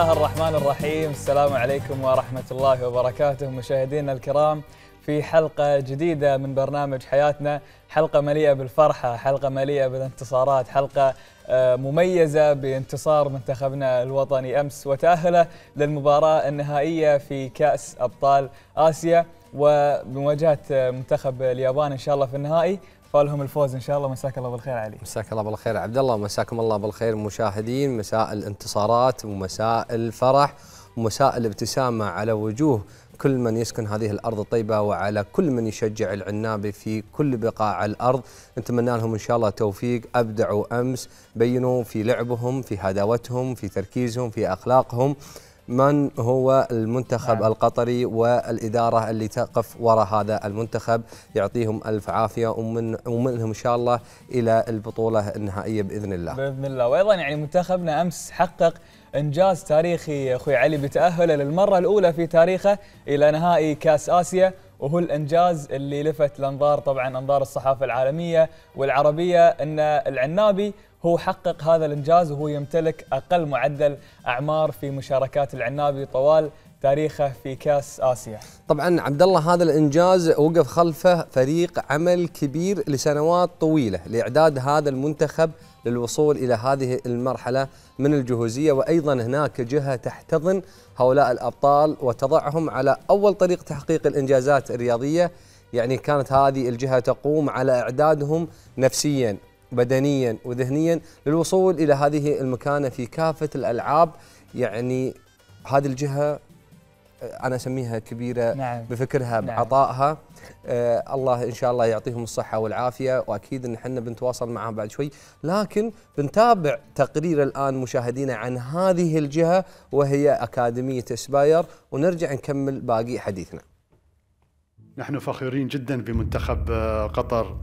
الله الرحمن الرحيم. السلام عليكم ورحمة الله وبركاته. مشاهدينا الكرام في حلقة جديدة من برنامج حياتنا. حلقة مليئة بالفرحة حلقة مليئة بالانتصارات حلقة آه، مميزة بانتصار منتخبنا الوطني أمس وتأهله للمباراة النهائية في كأس أبطال آسيا. وبمواجهة منتخب اليابان إن شاء الله في النهائي. فالهم الفوز إن شاء الله. مساك الله بالخير علي. مساك الله بالخير عبد الله ومساكم الله بالخير مشاهدين مساء الانتصارات ومساء الفرح ومساء الابتسامة على وجوه كل من يسكن هذه الأرض الطيبة وعلى كل من يشجع العنابي في كل بقاع الأرض. نتمنى لهم إن شاء الله توفيق أبدعوا أمس بينوا في لعبهم في هداوتهم في تركيزهم في أخلاقهم. من هو المنتخب نعم. القطري والإدارة اللي تقف وراء هذا المنتخب؟ يعطيهم ألف عافية ومن ومنهم إن شاء الله إلى البطولة النهائية بإذن الله. بإذن الله. وأيضا يعني منتخبنا أمس حقق إنجاز تاريخي أخوي علي بتأهله للمرة الأولى في تاريخه إلى نهائي كأس آسيا. وهو الأنجاز اللي لفت الانظار طبعا أنظار الصحافة العالمية والعربية إن العنابي هو حقق هذا الإنجاز وهو يمتلك أقل معدل أعمار في مشاركات العنابي طوال تاريخه في كاس آسيا. طبعا عبد الله هذا الإنجاز وقف خلفه فريق عمل كبير لسنوات طويلة لإعداد هذا المنتخب للوصول إلى هذه المرحلة من الجهوزية. وأيضا هناك جهة تحتضن هؤلاء الأبطال وتضعهم على أول طريق تحقيق الإنجازات الرياضية. يعني كانت هذه الجهة تقوم على إعدادهم نفسيا بدنيا وذهنيا للوصول إلى هذه المكانة في كافة الألعاب. يعني هذه الجهة أنا أسميها كبيرة نعم. بفكرها نعم. بعطائها آه الله إن شاء الله يعطيهم الصحة والعافية وأكيد إن إحنا بنتواصل معهم بعد شوي لكن بنتابع تقرير الآن مشاهدينا عن هذه الجهة وهي أكاديمية اسباير ونرجع نكمل باقي حديثنا نحن فخورين جدا بمنتخب آه، قطر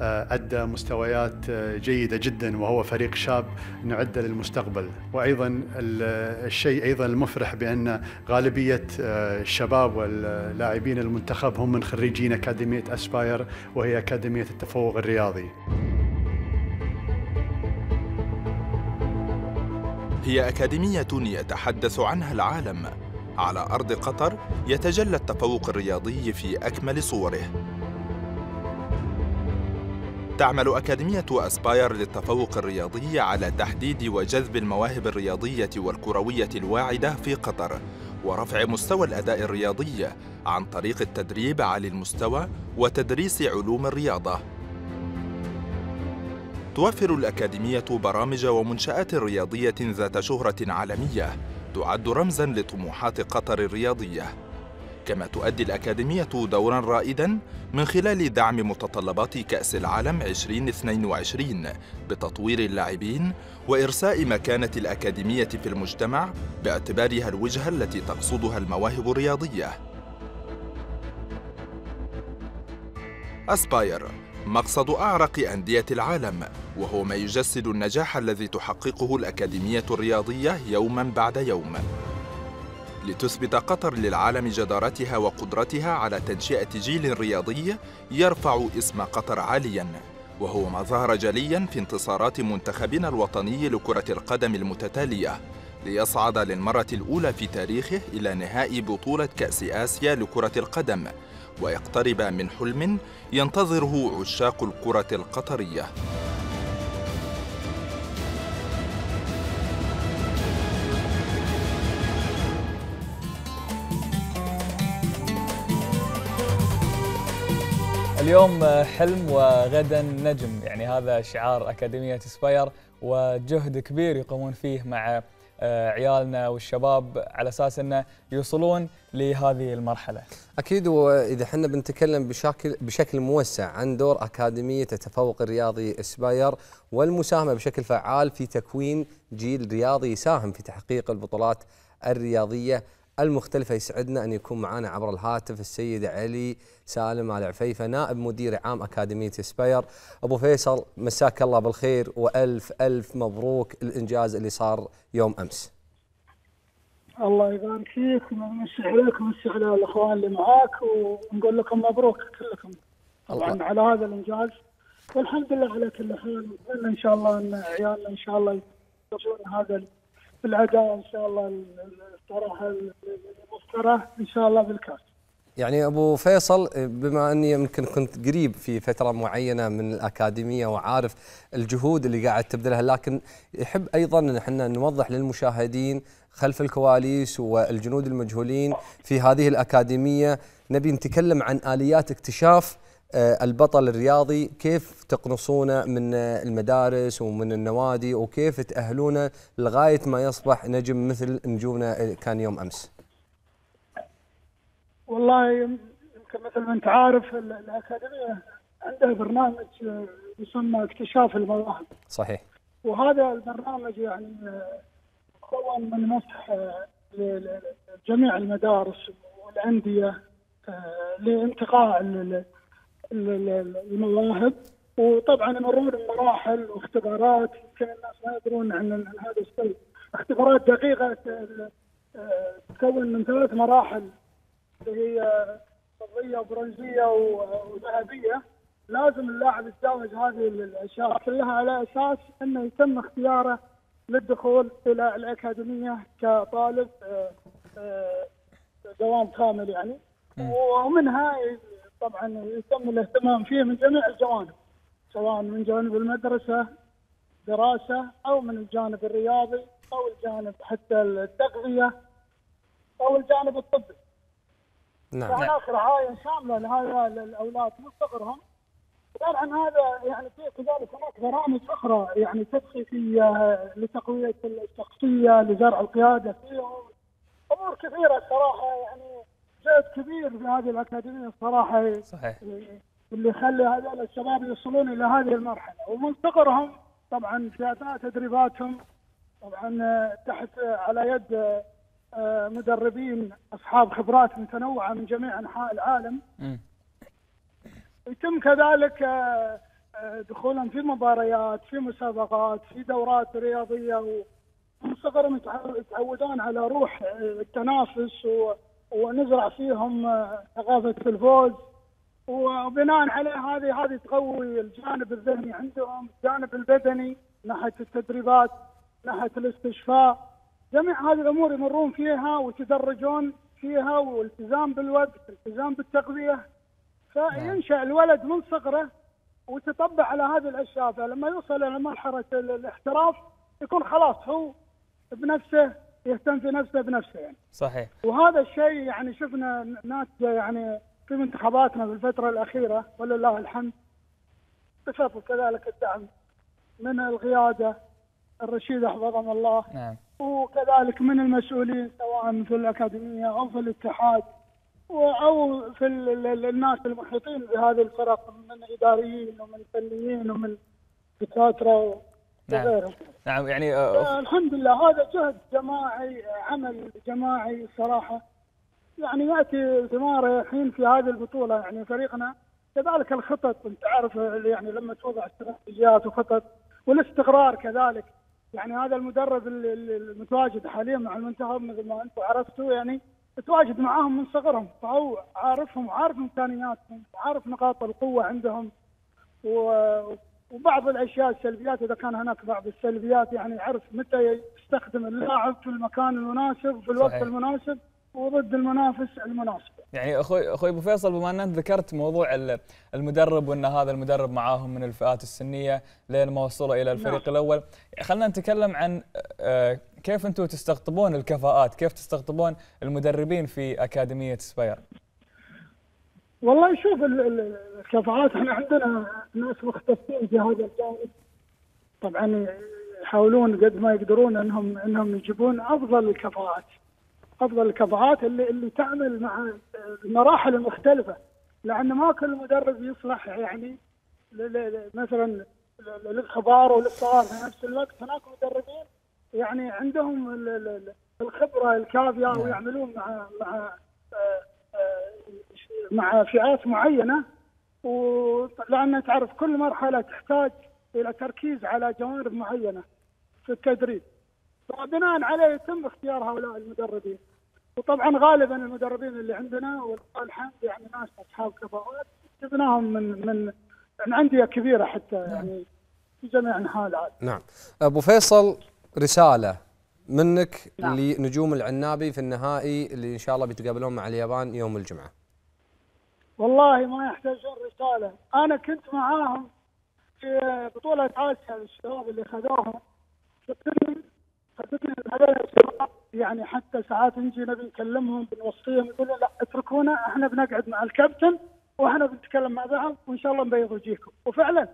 آه، أدى مستويات آه، جيدة جدا وهو فريق شاب نعد للمستقبل. وأيضا الشيء أيضا المفرح بأن غالبية الشباب واللاعبين المنتخب هم من خريجين أكاديمية أسباير وهي أكاديمية التفوق الرياضي. هي أكاديمية يتحدث عنها العالم. على أرض قطر يتجلى التفوق الرياضي في أكمل صوره. تعمل أكاديمية أسباير للتفوق الرياضي على تحديد وجذب المواهب الرياضية والكروية الواعدة في قطر ورفع مستوى الأداء الرياضي عن طريق التدريب عالي المستوى وتدريس علوم الرياضة. توفر الأكاديمية برامج ومنشآت رياضية ذات شهرة عالمية تعد رمزاً لطموحات قطر الرياضية. كما تؤدي الأكاديمية دورا رائدا من خلال دعم متطلبات كأس العالم 2022 بتطوير اللاعبين وإرساء مكانة الأكاديمية في المجتمع باعتبارها الوجهة التي تقصدها المواهب الرياضية. أسباير مقصد أعرق أندية العالم وهو ما يجسد النجاح الذي تحققه الأكاديمية الرياضية يوماً بعد يوم. لتثبت قطر للعالم جدارتها وقدرتها على تنشئة جيل رياضي يرفع اسم قطر عالياً وهو ما ظهر جلياً في انتصارات منتخبنا الوطني لكرة القدم المتتالية ليصعد للمرة الأولى في تاريخه إلى نهائي بطولة كأس آسيا لكرة القدم. ويقترب من حلم ينتظره عشاق الكرة القطرية. اليوم حلم وغدا نجم يعني هذا شعار أكاديمية سباير وجهد كبير يقومون فيه مع عيالنا والشباب على أساس إنه يوصلون لهذه المرحلة. أكيد وإذا إحنا بنتكلم بشكل بشكل موسع عن دور أكاديمية التفوق الرياضي اسباير والمساهمة بشكل فعال في تكوين جيل رياضي يساهم في تحقيق البطولات الرياضية المختلفة يسعدنا أن يكون معنا عبر الهاتف السيد علي سالم آل عفيفة نائب مدير عام أكاديمية سباير. أبو فيصل مساك الله بالخير وألف ألف مبروك الإنجاز اللي صار يوم أمس. الله يبارك فيك ونمسي عليك ونمسي على الأخوان اللي معاك ونقول لكم مبروك كلكم. طبعا على هذا الإنجاز. والحمد لله على كل حال نتمنى إن شاء الله أن عيالنا إن شاء الله يوصلون هذا بالاداء إن شاء الله الصراحه المفترى إن شاء الله بالكاس. يعني أبو فيصل بما أني يمكن كنت قريب في فترة معينة من الأكاديمية وعارف الجهود اللي قاعد تبذلها لكن يحب أيضا إن إحنا نوضح للمشاهدين خلف الكواليس والجنود المجهولين في هذه الأكاديمية نبي نتكلم عن آليات اكتشاف البطل الرياضي كيف تقنصونه من المدارس ومن النوادي وكيف تأهلونه لغاية ما يصبح نجم مثل نجومنا كان يوم أمس؟ والله يمكن مثل ما أنت عارف الأكاديمية عندها برنامج يسمى اكتشاف المواهب صحيح. وهذا البرنامج يعني مكون من مسح لجميع المدارس والأندية لانتقاء المواهب. وطبعا يمرون بمراحل واختبارات يمكن الناس ما يدرون عن هذا الشيء اختبارات دقيقة تتكون من ثلاث مراحل اللي هي فضيه وبرونزيه وذهبية. لازم اللاعب يتزوج هذه الأشياء. كلها على أساس إنه يتم اختياره للدخول إلى الأكاديمية كطالب آه، آه، دوام كامل يعني. ومنها طبعا يتم الاهتمام فيه من جميع الجوانب سواء من جانب المدرسة دراسة أو من الجانب الرياضي أو الجانب حتى التغذية أو الجانب الطبي. نعم. هناك رعايه شاملة لهذا الاولاد من صغرهم. غير عن هذا يعني في كذلك هناك برامج أخرى يعني تدخيفيه لتقوية الشخصية لزرع القيادة فيهم. أمور كثيرة صراحة يعني جهد كبير في هذه الأكاديمية الصراحة. صحيح. اللي يخلي هذول الشباب يوصلون إلى هذه المرحلة. ومن صغرهم طبعا في اثناء تدريباتهم طبعا تحت على يد آه، مدربين أصحاب خبرات متنوعة من جميع أنحاء العالم. يتم كذلك آه، آه، دخولهم في مباريات في مسابقات في دورات رياضية ومن صغرهم يتعودون على روح التنافس ونزرع فيهم ثقافة الفوز. وبناء عليه هذه هذه تقوي الجانب الذهني عندهم، الجانب البدني ناحية التدريبات، ناحية الاستشفاء، جميع هذه الأمور يمرون فيها ويتدرجون فيها والتزام بالوقت، التزام بالتغذيه فينشأ الولد من صغره وتطبع على هذه الأشياء. فلما يوصل إلى مرحلة الاحتراف يكون خلاص هو بنفسه. يهتم في نفسه بنفسه يعني. صحيح. وهذا الشيء يعني شفنا ناتجه يعني في منتخباتنا في الفترة الأخيرة ولله الحمد بفضل كذلك الدعم من القيادة الرشيده حفظهم الله نعم. وكذلك من المسؤولين سواء في الأكاديمية أو في الاتحاد أو في الناس المحيطين بهذه الفرق من إداريين ومن فنيين ومن دكاترة نعم. نعم يعني آه الحمد لله هذا جهد جماعي عمل جماعي صراحة. يعني ياتي ثماره الحين في هذه البطوله يعني فريقنا كذلك الخطط أنت عارف يعني لما توضع استراتيجيات وخطط والاستقرار كذلك. يعني هذا المدرب المتواجد حاليا مع المنتخب مثل ما أنتم عرفتوا يعني تواجد معاهم من صغرهم. فهو عارفهم وعارف إمكانياتهم وعارف نقاط القوة عندهم. وبعض الأشياء السلبيات إذا كان هناك بعض السلبيات يعني يعرف متى يستخدم اللاعب في المكان المناسب في الوقت صحيح. المناسب وضد المنافس المناسب. يعني أخوي أخوي أبو فيصل بما ان انت ذكرت موضوع المدرب وأن هذا المدرب معاهم من الفئات السنية لين ما وصلوا إلى الفريق نعم. الأول، خلينا نتكلم عن آه، كيف أنتم تستقطبون الكفاءات؟ كيف تستقطبون المدربين في أكاديمية سباير؟ والله شوف الكفاءات إحنا عندنا ناس مختصين في هذا الجانب. طبعا يحاولون قد ما يقدرون انهم إنهم يجيبون أفضل الكفاءات. أفضل الكفاءات اللي اللي تعمل مع المراحل المختلفه لأن ما كل مدرب يصلح يعني مثلا للكبار وللصغار في نفس الوقت هناك مدربين يعني عندهم الخبرة الكافية نعم. ويعملون مع مع مع فئات معينة ولأن تعرف كل مرحلة تحتاج إلى تركيز على جوانب معينة في التدريب فبناء عليه يتم اختيار هؤلاء المدربين وطبعا غالبا المدربين اللي عندنا ولله الحمد يعني ناس أصحاب كفاءات جبناهم من من من أندية كبيرة حتى يعني في جميع أنحاء العالم. نعم. أبو فيصل رسالة منك نعم. لنجوم العنابي في النهائي اللي إن شاء الله بيتقابلون مع اليابان يوم الجمعة والله ما يحتاجون رسالة. أنا كنت معاهم في بطولة آسيا للشباب اللي خذوها. صدقني صدقني هذول الشباب. يعني حتى ساعات نجي نبي نكلمهم بنوصيهم يقولوا لا اتركونا إحنا بنقعد مع الكابتن وإحنا بنتكلم مع بعض وإن شاء الله نبيض وجيهكم وفعلا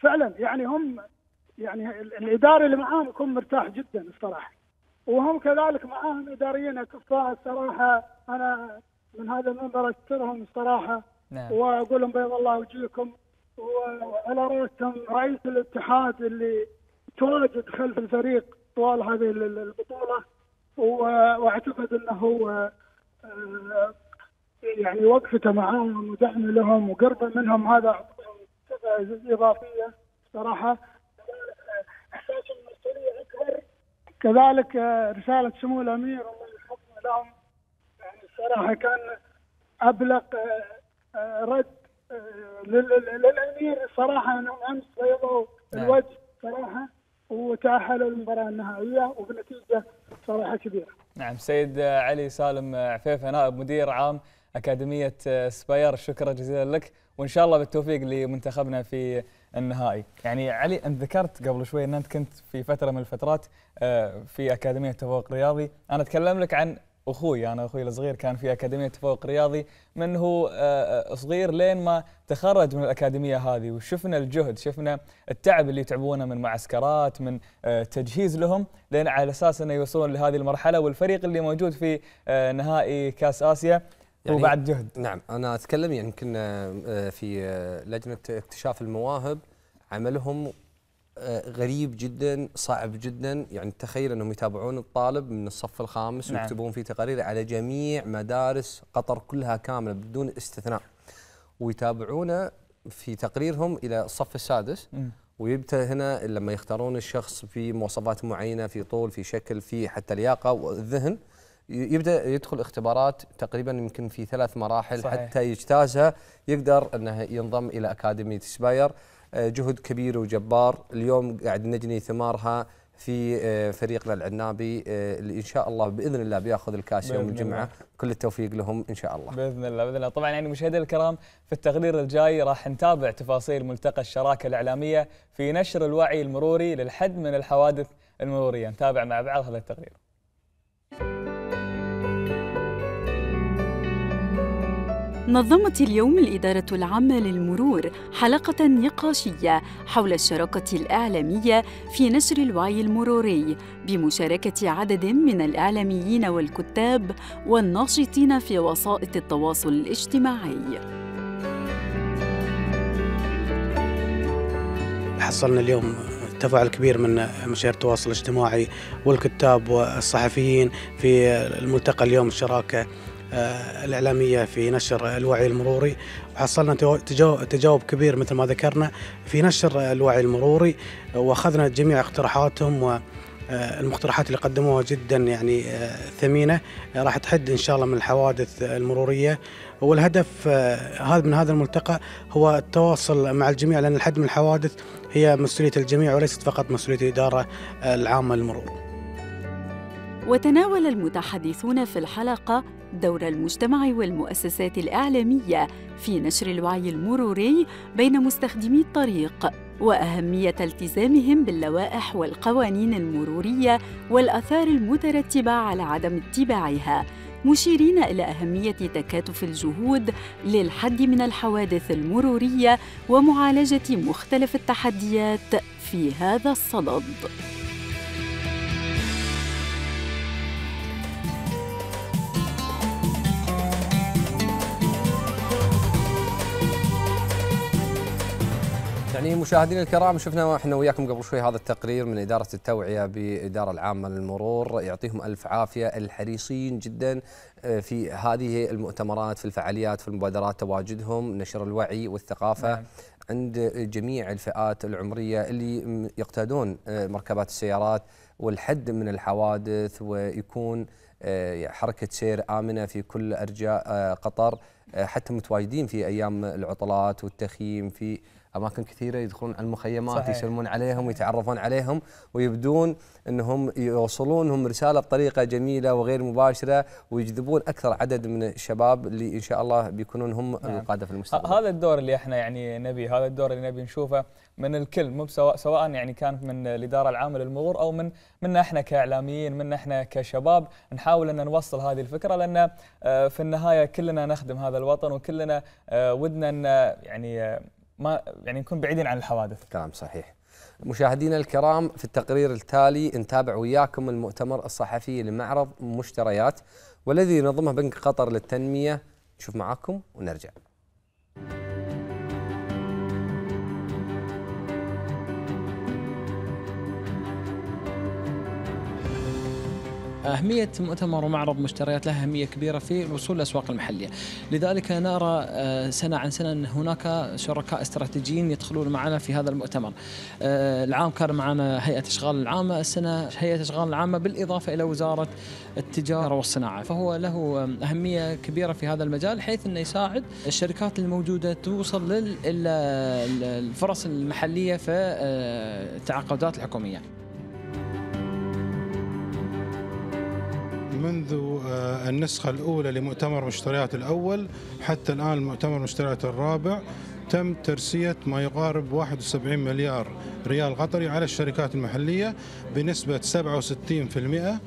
فعلا يعني هم يعني ال- الاداري اللي معاهم يكون مرتاح جدا الصراحة. وهم كذلك معاهم إداريين اكفاء الصراحة. أنا من هذا المنبر أشكرهم الصراحه نعم. وأقول لهم بيض الله وجهكم. وعلى رأسهم رئيس الاتحاد اللي تواجد خلف الفريق طوال هذه ال- ال- البطولة. وأعتقد إنه هو آه، يعني وقفته معاهم ودعمه لهم وقربه منهم هذا إضافية صراحة. احساس المسؤوليه أكبر. كذلك آه، رسالة سمو الامير الله يحفظه لهم. الصراحه كان أبلغ آه، آه، رد آه، لل- لل- للأمير صراحة انهم أمس بيضوا نعم. الوجه صراحة وتأهلوا للمباراة النهائية وبنتيجة صراحة كبيرة. نعم سيد علي سالم عفيفة نائب مدير عام أكاديمية سباير شكرا جزيلا لك وإن شاء الله بالتوفيق لمنتخبنا في النهائي يعني علي أنت ذكرت قبل شوي إن أنت كنت في فترة من الفترات في أكاديمية تفوق رياضي أنا أتكلم لك عن أخوي أنا أخوي الصغير كان في أكاديمية تفوق رياضي. من هو آه، صغير لين ما تخرج من الأكاديمية هذه وشفنا الجهد شفنا التعب اللي يتعبونه من معسكرات من آه، تجهيز لهم لين على أساس إنه يوصلون لهذه المرحلة. والفريق اللي موجود في آه، نهائي كأس آسيا يعني- بعد جهد. نعم أنا أتكلم يعني يمكن آه، في آه، لجنة اكتشاف المواهب عملهم آه، غريب جدا صعب جدا يعني تخيل أنهم يتابعون الطالب من الصف الخامس نعم. ويكتبون فيه تقارير على جميع مدارس قطر كلها كاملة بدون استثناء ويتابعونه في تقريرهم إلى الصف السادس مم. ويبدا هنا لما يختارون الشخص في مواصفات معينة في طول في شكل في حتى لياقة والذهن يبدأ يدخل اختبارات تقريبا يمكن في ثلاث مراحل صحيح. حتى يجتازها يقدر انه ينضم إلى أكاديمية سباير جهد كبير وجبار. اليوم قاعد نجني ثمارها في آه، فريقنا العنابي آه، اللي إن شاء الله بإذن الله بياخذ الكاس يوم الجمعة. الله. كل التوفيق لهم إن شاء الله. بإذن الله بإذن الله. طبعا يعني مشاهدينا الكرام في التقرير الجاي راح نتابع تفاصيل ملتقى الشراكة الإعلامية في نشر الوعي المروري للحد من الحوادث المرورية. نتابع مع بعض هذا التقرير. نظمت اليوم الإدارة العامة للمرور حلقة نقاشية حول الشراكة الإعلامية في نشر الوعي المروري بمشاركة عدد من الإعلاميين والكتاب والناشطين في وسائط التواصل الاجتماعي. حصلنا اليوم تفاعل كبير من مشاهير التواصل الاجتماعي والكتاب والصحفيين في الملتقى اليوم الشراكة آه، الإعلامية في نشر الوعي المروري. وحصلنا تجاوب كبير مثل ما ذكرنا في نشر الوعي المروري وأخذنا جميع اقتراحاتهم و آه، المقترحات اللي قدموها جدا يعني آه، ثمينة. آه، راح تحد إن شاء الله من الحوادث المرورية. والهدف آه، هذا من هذا الملتقى هو التواصل مع الجميع لأن الحد من الحوادث هي مسؤولية الجميع وليست فقط مسؤولية الإدارة آه، العامة للمرور. وتناول المتحدثون في الحلقة دور المجتمع والمؤسسات الإعلامية في نشر الوعي المروري بين مستخدمي الطريق وأهمية التزامهم باللوائح والقوانين المرورية والآثار المترتبة على عدم اتباعها مشيرين إلى أهمية تكاتف الجهود للحد من الحوادث المرورية ومعالجة مختلف التحديات في هذا الصدد. يعني مشاهدينا الكرام شفنا إحنا وياكم قبل شوي هذا التقرير من إدارة التوعية بالاداره العامة للمرور. يعطيهم ألف عافية. الحريصين جدا آه، في هذه المؤتمرات في الفعاليات في المبادرات تواجدهم نشر الوعي والثقافة نعم. عند جميع الفئات العمرية اللي يقتادون آه، مركبات السيارات والحد من الحوادث ويكون آه، حركة سير آمنة في كل أرجاء قطر. حتى متواجدين في أيام العطلات والتخييم في أماكن كثيرة يدخلون على المخيمات صحيح. يسلمون عليهم ويتعرفون عليهم ويبدون إنهم يوصلون لهم رسالة بطريقة جميلة وغير مباشرة ويجذبون أكثر عدد من الشباب اللي إن شاء الله بيكونون هم نعم. القادة في المستقبل. هذا الدور اللي إحنا يعني نبي هذا الدور اللي نبي نشوفه من الكل مو سواء سواء يعني كان من الإدارة العامة للمرور أو من منا إحنا كإعلاميين منا إحنا كشباب نحاول أن نوصل هذه الفكرة لأن آه، في النهاية كلنا نخدم هذا الوطن وكلنا آه، ودنا أن يعني آه، ما يعني نكون بعيدين عن الحوادث. كلام صحيح. مشاهدينا الكرام في التقرير التالي نتابع وياكم المؤتمر الصحفي لمعرض مشتريات والذي ينظمه بنك قطر للتنمية نشوف معاكم ونرجع. أهمية مؤتمر ومعرض مشتريات لها أهمية كبيرة في الوصول للأسواق المحلية. لذلك نرى آه، سنة عن سنة أن هناك شركاء استراتيجيين يدخلون معنا في هذا المؤتمر. آه، العام كان معنا هيئة إشغال العامة السنة هيئة إشغال العامة بالإضافة إلى وزارة التجارة والصناعة. فهو له آه، أهمية كبيرة في هذا المجال حيث أنه يساعد الشركات الموجودة توصل للفرص المحلية في آه، التعاقدات الحكومية. منذ آه، النسخة الأولى لمؤتمر مشتريات الأول حتى الآن مؤتمر مشتريات الرابع تم ترسية ما يقارب 71 مليار ريال قطري على الشركات المحلية بنسبة 67%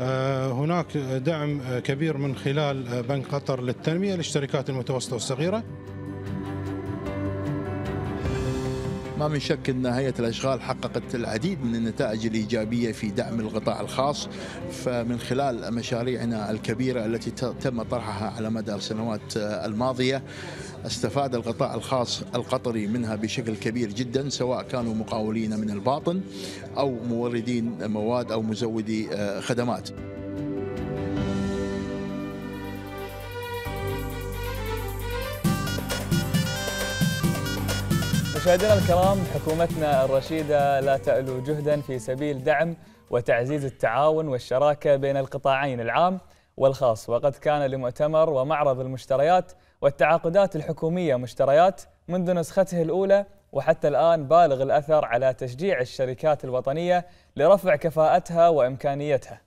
آه، هناك دعم كبير من خلال بنك قطر للتنمية للشركات المتوسطة والصغيرة. ما من شك إن هيئة الأشغال حققت العديد من النتائج الإيجابية في دعم القطاع الخاص فمن خلال مشاريعنا الكبيرة التي تم طرحها على مدى السنوات الماضية استفاد القطاع الخاص القطري منها بشكل كبير جدا سواء كانوا مقاولين من الباطن أو موردين مواد أو مزودي آه، خدمات. مشاهدينا الكرام حكومتنا الرشيدة لا تألو جهدا في سبيل دعم وتعزيز التعاون والشراكة بين القطاعين العام والخاص. وقد كان لمؤتمر ومعرض المشتريات والتعاقدات الحكومية مشتريات منذ نسخته الأولى وحتى الآن بالغ الأثر على تشجيع الشركات الوطنية لرفع كفاءتها وإمكانيتها.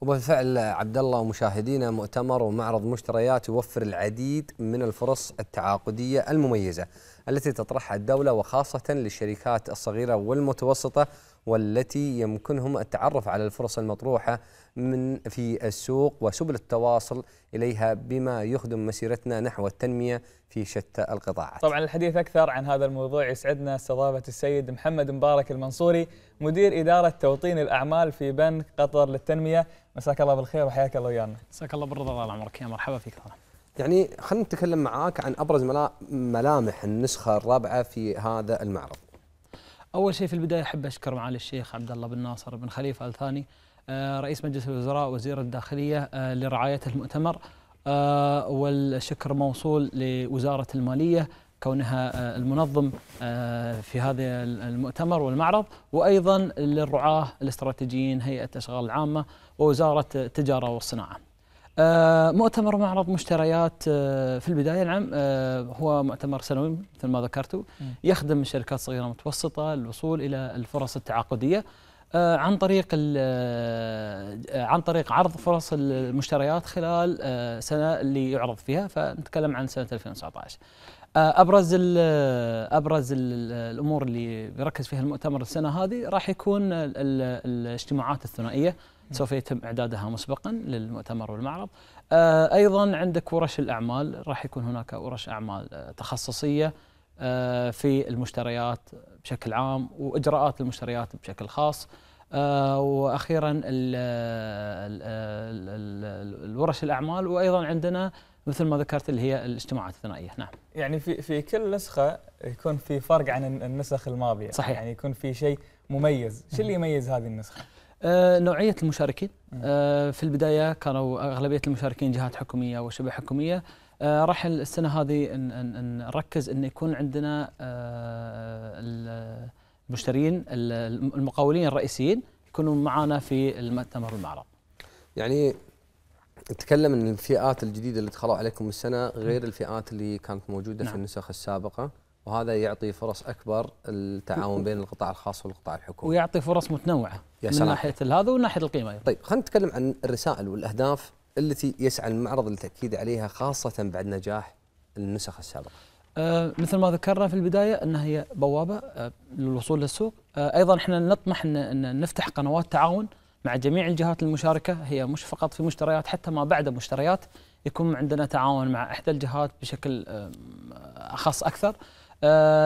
وبالفعل عبد الله ومشاهدينا مؤتمر ومعرض مشتريات يوفر العديد من الفرص التعاقدية المميزة. التي تطرحها الدولة وخاصة للشركات الصغيرة والمتوسطة والتي يمكنهم التعرف على الفرص المطروحة من في السوق وسبل التواصل إليها بما يخدم مسيرتنا نحو التنمية في شتى القطاعات. طبعا الحديث أكثر عن هذا الموضوع يسعدنا استضافة السيد محمد مبارك المنصوري مدير إدارة توطين الأعمال في بنك قطر للتنمية. مساك الله بالخير وحياك الله ويانا. مساك الله بالرضا طال عمرك يا مرحبا فيك طبعا يعني خلينا نتكلم معاك عن أبرز ملا- ملامح النسخة الرابعة في هذا المعرض. أول شيء في البداية أحب أشكر معالي الشيخ عبد الله بن ناصر بن خليفة ال ثاني آه، رئيس مجلس الوزراء وزير الداخلية آه، لرعاية المؤتمر آه، والشكر موصول لوزارة المالية كونها المنظم في هذا المؤتمر والمعرض وأيضا للرعاة الاستراتيجيين هيئة الاشغال العامه ووزارة التجارة والصناعة. آه، مؤتمر ومعرض مشتريات آه، في البداية نعم آه، هو مؤتمر سنوي مثل ما ذكرتوا. يخدم الشركات الصغيره والمتوسطه للوصول إلى الفرص التعاقدية عن طريق عن طريق عرض فرص المشتريات خلال سنة اللي يعرض فيها. فنتكلم عن سنة 2019 آه، أبرز ال أبرز ال الأمور اللي بيركز فيها المؤتمر السنة هذه راح يكون ال- ال- الاجتماعات الثنائية. سوف يتم إعدادها مسبقا للمؤتمر والمعرض. آه، أيضا عندك ورش الأعمال راح يكون هناك ورش أعمال آه، تخصصية آه، في المشتريات بشكل عام وإجراءات المشتريات بشكل خاص. وأخيرا ال- ال- ال- ال- الورش الأعمال. وأيضا عندنا مثل ما ذكرت اللي هي الاجتماعات الثنائية. نعم. يعني في في كل نسخة يكون في فرق عن الن- النسخ الماضية. صحيح. يعني يكون في شيء مميز. شو اللي يميز هذه النسخة؟ آه، نوعية المشاركين. آه، في البداية كانوا أغلبية المشاركين جهات حكومية وشبه حكومية. آه، راح السنة هذه نركز أن يكون عندنا ال- المشترين ال- المقاولين الرئيسيين يكونوا معنا في المؤتمر والمعرض يعني نتكلم إن الفئات الجديدة اللي دخلوا عليكم السنة غير الفئات اللي كانت موجودة نعم. في النسخ السابقة. وهذا يعطي فرص أكبر التعاون بين القطاع الخاص والقطاع الحكومي. ويعطي فرص متنوعة يا من سلام. ناحية هذا ومن ناحية القيمة أيضا. طيب خلينا نتكلم عن الرسائل والأهداف التي يسعى المعرض للتأكيد عليها خاصة بعد نجاح النسخ السابقة. آه مثل ما ذكرنا في البداية أنها هي بوابة آه للوصول للسوق. آه أيضا إحنا نطمح إن, إن نفتح قنوات تعاون مع جميع الجهات المشاركة. هي مش فقط في مشتريات حتى ما بعد مشتريات يكون عندنا تعاون مع إحدى الجهات بشكل أخص أكثر.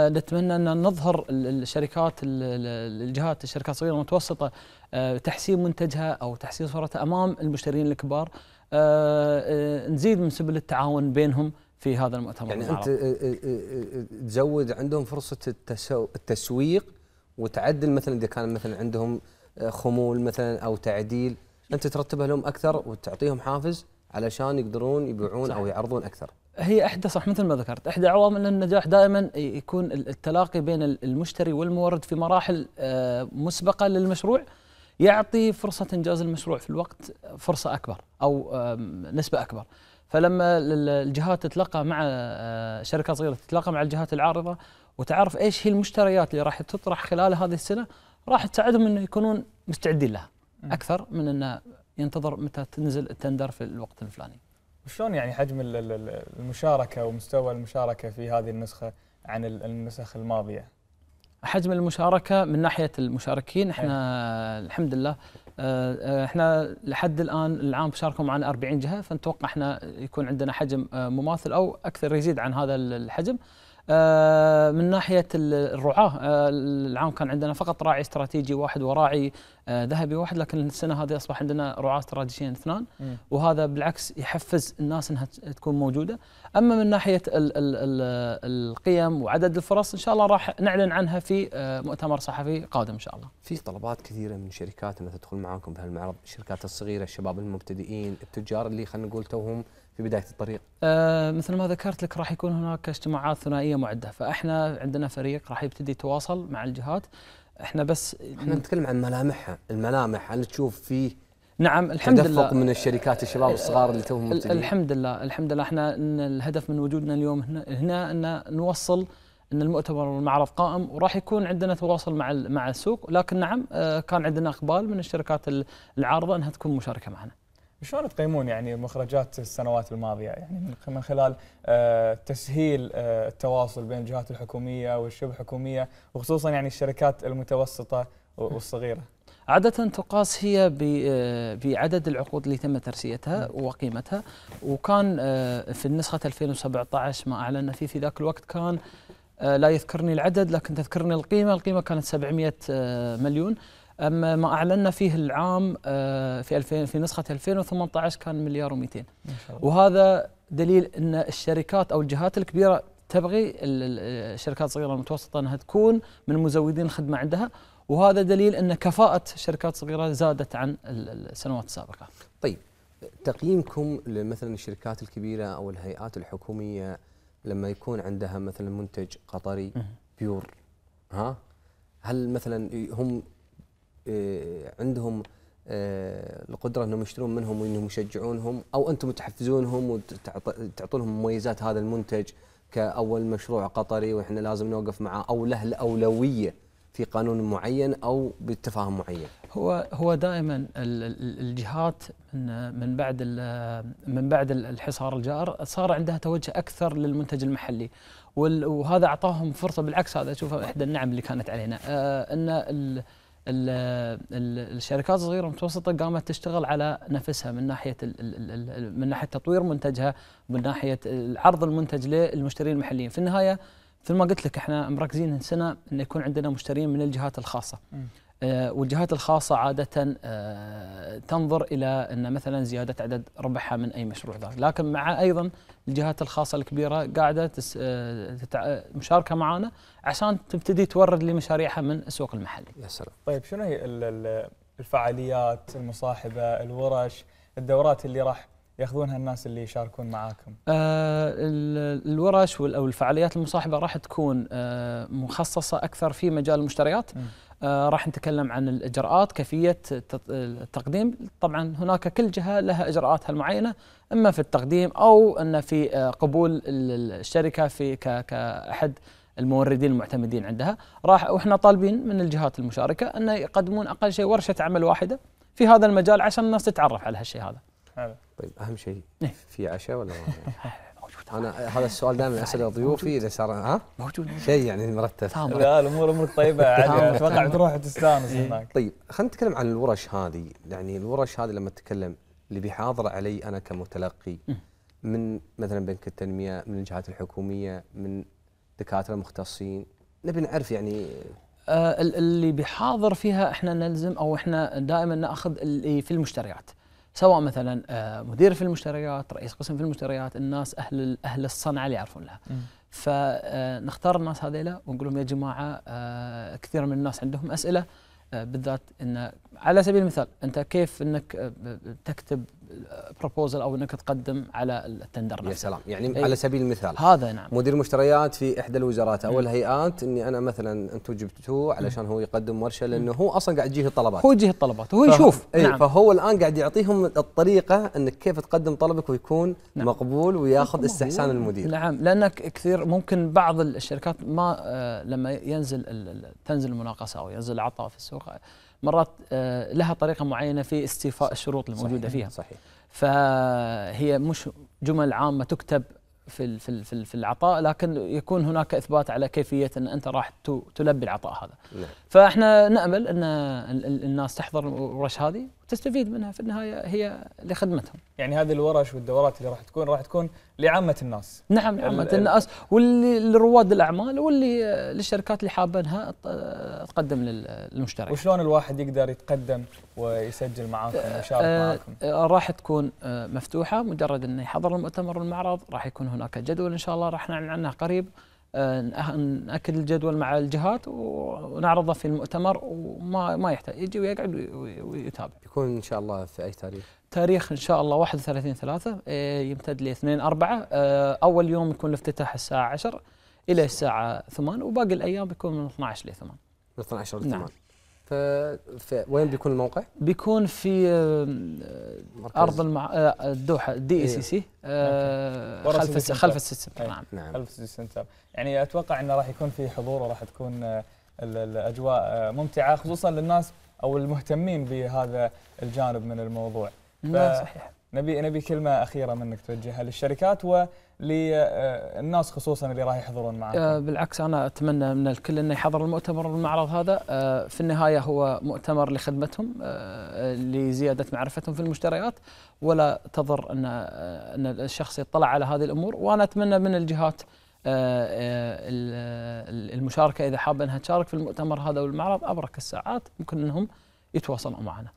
نتمنى أن نظهر ال- الشركات ال- ال- الجهات الشركات الصغيرة والمتوسطه آه، تحسين منتجها أو تحسين صورتها أمام المشترين الكبار. آه، آه، نزيد من سبل التعاون بينهم في هذا المؤتمر. يعني. أنت آه، آه، آه، تزود عندهم فرصة التسو- التسويق وتعدل مثلا إذا كان مثلا عندهم آه، خمول مثلا أو تعديل أنت ترتبها لهم أكثر وتعطيهم حافز علشان يقدرون يبيعون أو يعرضون أكثر. هي إحدى صح مثل ما ذكرت إحدى عوامل النجاح دائما يكون التلاقي بين المشتري والمورد في مراحل آه، مسبقة للمشروع يعطي فرصة إنجاز المشروع في الوقت فرصة أكبر أو نسبة أكبر. فلما ال- الجهات تتلقى مع آه، شركات صغيرة تتلاقى مع الجهات العارضة وتعرف إيش هي المشتريات اللي راح تطرح خلال هذه السنة راح تساعدهم إنه يكونون مستعدين لها. أكثر من إنه ينتظر متى تنزل التندر في الوقت الفلاني. شلون يعني حجم ال- ال- ال- المشاركة ومستوى المشاركة في هذه النسخة عن ال- النسخ الماضية؟ حجم المشاركة من ناحية المشاركين إحنا الحمد لله آه، آه، إحنا لحد الآن العام شاركوا معنا 40 جهة فنتوقع إحنا يكون عندنا حجم آه، مماثل أو أكثر يزيد عن هذا الحجم من ناحية ال- الرعاة آه، العام كان عندنا فقط راعي استراتيجي واحد وراعي آه، ذهبي واحد لكن السنة هذه أصبح عندنا رعاة استراتيجيين اثنان. وهذا بالعكس يحفز الناس إنها تكون موجودة أما من ناحية ال ال ال القيم وعدد الفرص إن شاء الله راح نعلن عنها في آه، مؤتمر صحفي قادم إن شاء الله في طلبات كثيرة من شركات إنها تدخل معاكم بهالمعرض الشركات الصغيرة الشباب المبتدئين التجار اللي خلينا نقول توهم في بداية الطريق؟ آه، مثل ما ذكرت لك راح يكون هناك اجتماعات ثنائية معدة. فإحنا عندنا فريق راح يبتدي يتواصل مع الجهات. إحنا بس إحنا نتكلم عن ملامحها. الملامح هل تشوف فيه نعم الحمد لله. تدفق من الشركات الشباب الصغار اللي توهم مبتدئين؟ الحمد لله الحمد لله. إحنا إن الهدف من وجودنا اليوم هنا, هنا إن نوصل إن المؤتمر والمعرض قائم وراح يكون عندنا تواصل مع مع السوق. لكن نعم آه، كان عندنا إقبال من الشركات ال- العارضة إنها تكون مشاركة معنا. شلون تقيمون يعني مخرجات السنوات الماضية؟ يعني من- خلال آه، تسهيل آه، التواصل بين الجهات الحكومية والشبه حكومية وخصوصا يعني الشركات المتوسطة والصغيرة؟ عادة تقاس هي آه، بعدد العقود اللي تم ترسيتها وقيمتها وكان في النسخة 2017 ما أعلنا فيه في ذاك الوقت كان لا يذكرني العدد لكن تذكرني القيمة. القيمة كانت 700 آه، مليون. أما ما أعلنا فيه العام آه، في 2000 في نسخة 2018 كان مليار و200 ما شاء الله. وهذا دليل أن الشركات أو الجهات الكبيرة تبغي ال- ال- الشركات الصغيرة المتوسطة أنها تكون من مزودين الخدمة عندها وهذا دليل أن كفاءة الشركات الصغيرة زادت عن ال- السنوات السابقة طيب تقييمكم لمثلا الشركات الكبيرة أو الهيئات الحكومية لما يكون عندها مثلا منتج قطري. بيور ها هل مثلا هم عندهم آه، القدرة إنهم يشترون منهم وإنهم يشجعونهم أو أنتم تحفزونهم وتعطونهم مميزات هذا المنتج كأول مشروع قطري وإحنا لازم نوقف معاه أو له الأولوية في قانون معين أو باتفاهم معين. هو هو دائما ال- ال- الجهات من بعد من بعد ال- الحصار الجار صار عندها توجه أكثر للمنتج المحلي وهذا أعطاهم فرصة بالعكس هذا اشوفه إحدى النعم اللي كانت علينا. آه إن الشركات الصغيرة والمتوسطه قامت تشتغل على نفسها من ناحية من ناحية تطوير منتجها من ناحية عرض المنتج للمشترين المحليين. في النهاية مثل ما قلت لك إحنا مركزين السنة انه يكون عندنا مشترين من الجهات الخاصة. والجهات الخاصة عادة آه، تنظر إلى أن مثلا زيادة عدد ربحها من أي مشروع ذاك لكن مع أيضا الجهات الخاصة الكبيرة قاعدة تس آه، تتع- مشاركة معنا عشان تبتدي تورد لمشاريعها من السوق المحلي يا سلام طيب شنو هي ال- ال- الفعاليات المصاحبة الورش الدورات اللي راح ياخذونها الناس اللي يشاركون معاكم؟ آه، ال- الورش أو الفعاليات المصاحبة راح تكون آه، مخصصة أكثر في مجال المشتريات مم. آه، راح نتكلم عن الإجراءات كيفية الت- التقديم طبعا هناك كل جهة لها إجراءاتها المعينة إما في التقديم أو أن في آه، قبول ال- ال- الشركة في ك- كأحد الموردين المعتمدين عندها راح وإحنا طالبين من الجهات المشاركة أن يقدمون أقل شيء ورشة عمل واحدة في هذا المجال عشان الناس تتعرف على هالشيء هذا. طيب أهم شيء إيه. في عشاء ولا ما أنا هذا السؤال دائما أسأله ضيوفي إذا صار ها؟ موجود شيء يعني مرتب. لا الأمور امورك طيبة. عادي. أتوقع بتروح تستانس هناك. طيب خلينا نتكلم عن الورش هذه. يعني الورش هذه لما اتكلم اللي بيحاضر علي أنا كمتلقي من مثلا بنك التنمية من الجهات الحكومية من دكاترة مختصين نبي نعرف يعني آه، ال- اللي بيحاضر فيها إحنا نلزم أو إحنا دائما نأخذ اللي في المشتريات. سواء مثلا آه، مدير في المشتريات رئيس قسم في المشتريات الناس أهل أهل الصنعة اللي يعرفون لها. فنختار الناس هذيلا ونقول لهم يا جماعة آه، كثير من الناس عندهم أسئلة آه، بالذات إن على سبيل المثال أنت كيف إنك آه، تكتب بروبوزل أو إنك تقدم على التندر يا نفسه. سلام. يعني إيه. على سبيل المثال هذا نعم. مدير مشتريات في إحدى الوزارات أو مم. الهيئات إني أنا مثلا أنتم جبتوه علشان هو يقدم ورشة لأنه هو أصلا قاعد يجيه الطلبات. هو يجيه الطلبات وهو يشوف. اي نعم. فهو الآن قاعد يعطيهم الطريقة إنك كيف تقدم طلبك ويكون نعم. مقبول وياخذ استحسان المدير. نعم لأنك كثير ممكن بعض الشركات ما آه، لما ينزل تنزل المناقصة أو ينزل العطاء في السوق مرات آه، لها طريقة معينة في استيفاء الشروط الموجوده صحيح، فيها. صحيح. فهي مش جمل عامة تكتب في في في ال- في العطاء لكن يكون هناك إثبات على كيفية إن أنت راح تلبي العطاء هذا. نعم. فإحنا نأمل إن ال- ال- الناس تحضر الورش هذه. وتستفيد منها في النهاية هي لخدمتهم. يعني هذه الورش والدورات اللي راح تكون راح تكون لعامة الناس. نعم ال- الناس واللي لرواد الأعمال واللي آه، للشركات اللي حابه انها تقدم لل- للمشترك. وشلون الواحد يقدر يتقدم ويسجل معاكم ويشارك آه، معاكم؟ آه، راح تكون آه، مفتوحة مجرد إنه يحضر المؤتمر والمعرض راح يكون هناك جدول إن شاء الله راح نعلن عنه قريب. آه، نأكد الجدول مع الجهات ونعرضه في المؤتمر وما ما يحتاج يجي ويقعد وي- وي- ويتابع. يكون إن شاء الله في أي تاريخ تاريخ إن شاء الله 31 3 يمتد ل 2 4 أول يوم يكون الافتتاح الساعة 10 إلى الساعة 8 وباقي الأيام بيكون من 12 ل 8 من 12 ل نعم. 8 ف... ف... وين بيكون الموقع؟ بيكون في آه، أرض المع... آه، الدوحة ال DECC خلف الس- Center. خلف السيستم أي. نعم. نعم. خلف ال City Center يعني أتوقع إنه راح يكون في حضور وراح تكون آه، ال- الأجواء ممتعة خصوصا للناس أو المهتمين بهذا الجانب من الموضوع. صحيح. نبي نبي كلمة أخيرة منك توجهها للشركات وللناس خصوصا اللي راح يحضرون آه، معاكم بالعكس أنا أتمنى من الكل إنه يحضر المؤتمر والمعرض هذا. آه، في النهاية هو مؤتمر لخدمتهم آه، لزيادة معرفتهم في المشتريات ولا تضر أن آه، أن الشخص يطلع على هذه الأمور. وأنا أتمنى من الجهات آه، آه، ال- المشاركة إذا حابه أنها تشارك في المؤتمر هذا والمعرض أبرك الساعات. ممكن أنهم يتواصلوا معنا.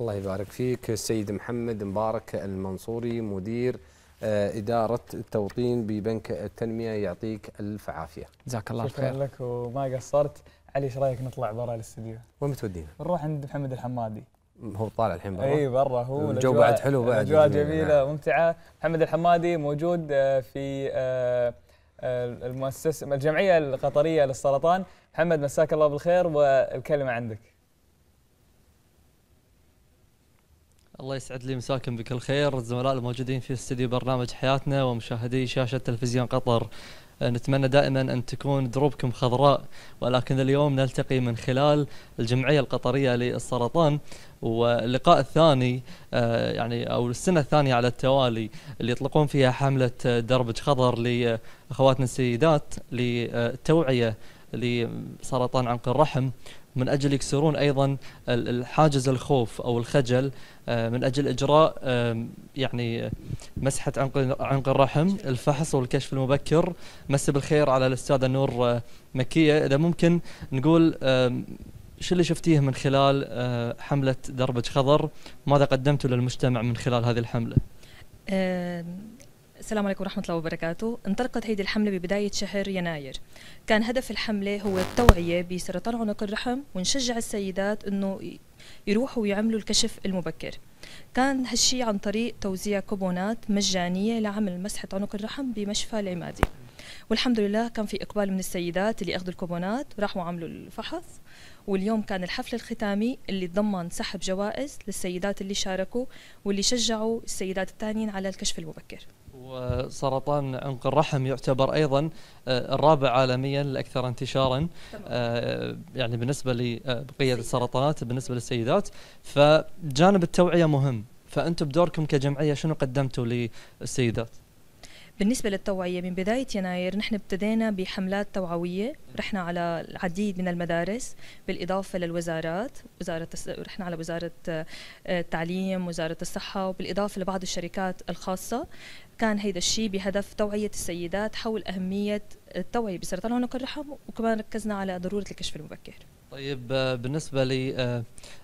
الله يبارك فيك السيد محمد مبارك المنصوري مدير آه، إدارة التوطين ببنك التنمية يعطيك ألف عافية. جزاك الله شكرا الخير. لك وما قصرت. علي إيش رأيك نطلع برا الاستديو وين بتودينا؟ نروح عند محمد الحمادي. هو طالع الحين برا اي برا هو الجو بعد حلو بعد. الأجواء جميل، جميلة نعم. وممتعة. محمد الحمادي موجود آه، في آه، آه، المؤسسه الجمعية القطرية للسرطان. محمد مساك الله بالخير والكلمة عندك. الله يسعد لي مساكم بكل خير. الزملاء الموجودين في استديو برنامج حياتنا ومشاهدي شاشة تلفزيون قطر آه، نتمنى دائما أن تكون دروبكم خضراء ولكن اليوم نلتقي من خلال الجمعية القطرية للسرطان. واللقاء الثاني آه، يعني أو السنة الثانية على التوالي اللي يطلقون فيها حملة آه، دربج خضر لأخواتنا السيدات للتوعية لسرطان عنق الرحم. من أجل يكسرون أيضا ال- الحاجز الخوف أو الخجل آه، من أجل إجراء يعني آه، مسحة عنق عنق الرحم الفحص والكشف المبكر. مسي بالخير على الأستاذة نور آه، مكية. إذا ممكن نقول شو اللي شفتيه من خلال حملة دربج خضر؟ ماذا قدمتوا للمجتمع من خلال هذه الحملة؟ السلام عليكم ورحمة الله وبركاته. انطلقت هذه الحملة ببداية شهر يناير. كان هدف الحملة هو التوعية بسرطان عنق الرحم ونشجع السيدات أنه ي- يروحوا ويعملوا الكشف المبكر. كان هالشي عن طريق توزيع كوبونات مجانية لعمل مسحة عنق الرحم بمشفى العمادي. والحمد لله كان في إقبال من السيدات اللي أخذوا الكوبونات وراحوا عملوا الفحص. واليوم كان الحفل الختامي اللي ضمن سحب جوائز للسيدات اللي شاركوا واللي شجعوا السيدات الثانيين على الكشف المبكر. وسرطان عنق الرحم يعتبر أيضا آه، الرابع عالميا الاكثر انتشارا آه، يعني بالنسبة لبقيه السرطانات بالنسبة للسيدات. فجانب التوعية مهم. فأنتم بدوركم كجمعية شنو قدمتوا للسيدات؟ بالنسبة للتوعية من بداية يناير نحن ابتدينا بحملات توعوية رحنا على العديد من المدارس بالإضافة للوزارات وزارة رحنا على وزارة آه، التعليم وزارة الصحة وبالإضافة لبعض الشركات الخاصة. كان هيدا الشيء بهدف توعية السيدات حول أهمية التوعية بسرطان. عنق الرحم وكمان ركزنا على ضرورة الكشف المبكر. طيب آه، بالنسبة لي آه،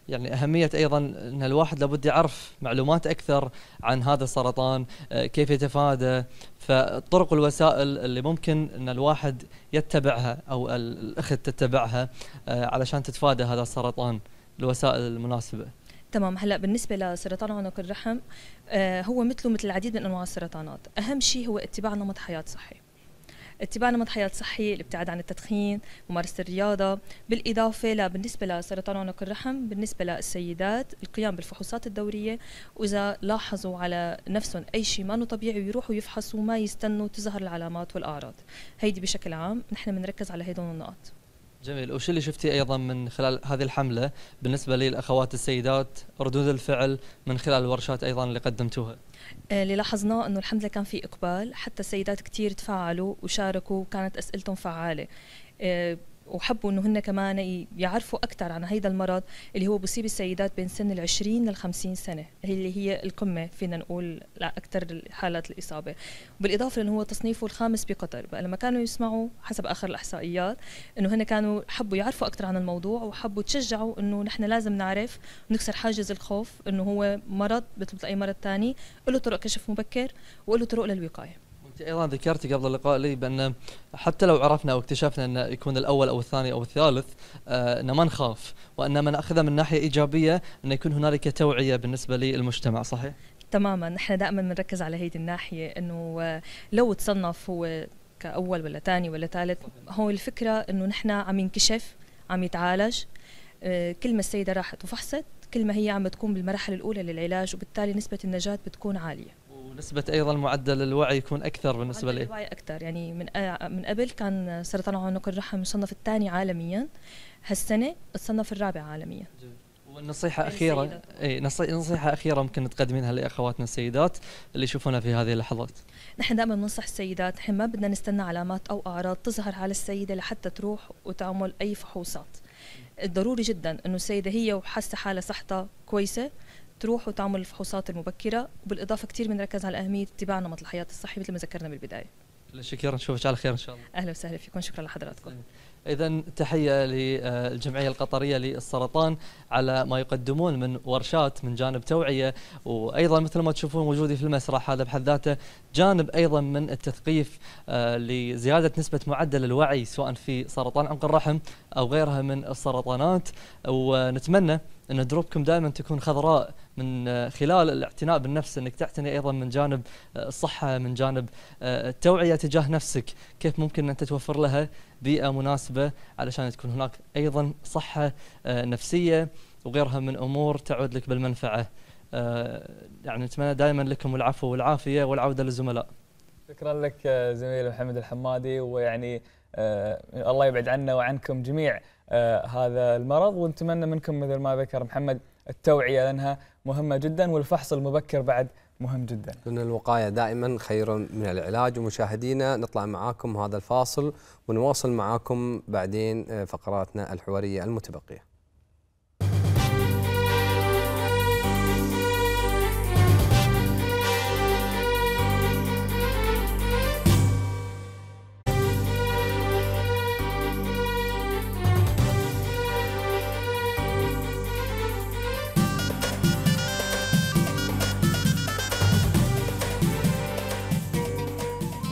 يعني أهمية أيضا أن الواحد لابد يعرف معلومات أكثر عن هذا السرطان آه، كيف يتفادى. فالطرق والوسائل اللي ممكن أن الواحد يتبعها أو الأخت تتبعها علشان تتفادى هذا السرطان الوسائل المناسبة. تمام. هلأ بالنسبة لسرطان عنق الرحم هو مثله مثل العديد من أنواع السرطانات. أهم شيء هو اتباع نمط حياة صحي. اتباع نمط حياة صحي الابتعاد عن التدخين ممارسة الرياضة. بالإضافة بالنسبة لسرطان عنق الرحم بالنسبة للسيدات القيام بالفحوصات الدورية. وإذا لاحظوا على نفسهم أي شيء ما طبيعي يروحوا يفحصوا ما يستنوا تظهر العلامات والأعراض. هيدي بشكل عام نحن بنركز على هدول النقاط. جميل. وش اللي شفتي أيضا من خلال هذه الحملة بالنسبة للاخوات السيدات ردود الفعل من خلال الورشات أيضا اللي قدمتوها؟ آه، اللي لاحظناه إنه الحمد لله كان في إقبال حتى السيدات كثير تفاعلوا وشاركوا كانت أسئلتهم فعالة. آه، وحبوا إنه هن كمان يعرفوا أكثر عن هذا المرض اللي هو بصيب السيدات بين سن ال 20 لل 50 سنة. اللي هي القمة فينا نقول لاكثر حالات الإصابة. وبالاضافه انه هو تصنيفه الخامس بقطر. لما كانوا يسمعوا حسب آخر الإحصائيات إنه هن كانوا حبوا يعرفوا أكثر عن الموضوع وحبوا تشجعوا إنه نحن لازم نعرف ونكسر حاجز الخوف إنه هو مرض مثل أي مرض ثاني له طرق كشف مبكر وله طرق للوقاية. أيضا ذكرتي قبل اللقاء لي بأن حتى لو عرفنا أو اكتشفنا انه يكون الأول أو الثاني أو الثالث آه ان ما نخاف وانما ناخذها من ناحية إيجابية انه يكون هنالك توعية بالنسبة للمجتمع صحيح؟ تماما نحن دائما بنركز على هيدي الناحية إنه آه، لو تصنف هو كأول ولا ثاني ولا ثالث هو الفكرة إنه نحن عم ينكشف عم يتعالج آه، كل ما السيدة راحت وفحصت كل ما هي عم تكون بالمراحل الأولى للعلاج وبالتالي نسبة النجاة بتكون عالية ونسبة أيضا معدل الوعي يكون أكثر بالنسبة لي. الوعي أكثر. يعني من من قبل كان سرطان عنق الرحم يصنف الثاني عالميا. هالسنة تصنف الرابع عالميا. والنصيحة أخيرة أي نصيحة أخيرة ممكن تقدمينها لأخواتنا السيدات اللي يشوفونا في هذه اللحظات. نحن دائما بننصح السيدات نحن ما بدنا نستنى علامات أو أعراض تظهر على السيدة لحتى تروح وتعمل أي فحوصات. ضروري جدا إنه السيدة هي وحاسة حالها صحتها كويسة تروح وتعمل الفحوصات المبكرة وبالإضافة كثير بنركز على أهمية اتباع نمط الحياة الصحي مثل ما ذكرنا بالبدايه. شكرا نشوفك على خير إن شاء الله. أهلا وسهلا فيكم شكرا لحضراتكم. إذا تحية للجمعية القطرية للسرطان على ما يقدمون من ورشات من جانب توعية وأيضا مثل ما تشوفون وجودي في المسرح هذا بحد ذاته جانب أيضا من التثقيف آه، لزيادة نسبة معدل الوعي سواء في سرطان عنق الرحم أو غيرها من السرطانات ونتمنى أن دروبكم دائما تكون خضراء من آه، خلال الاعتناء بالنفس انك تعتني أيضا من جانب آه، الصحة من جانب آه، التوعية تجاه نفسك. كيف ممكن أن انت توفر لها بيئة مناسبة علشان تكون هناك أيضا صحة نفسية وغيرها من أمور تعود لك بالمنفعة. يعني نتمنى دائما لكم العفو والعافية والعودة للزملاء. شكرا لك زميل محمد الحمادي. ويعني الله يبعد عنا وعنكم جميع هذا المرض. ونتمنى منكم مثل ما ذكر محمد التوعية لأنها مهمة جدا والفحص المبكر بعد مهم جدا. لأن الوقاية دائما خير من العلاج ومشاهدينا نطلع معاكم هذا الفاصل ونواصل معاكم بعدين آه، فقراتنا الحوارية المتبقية.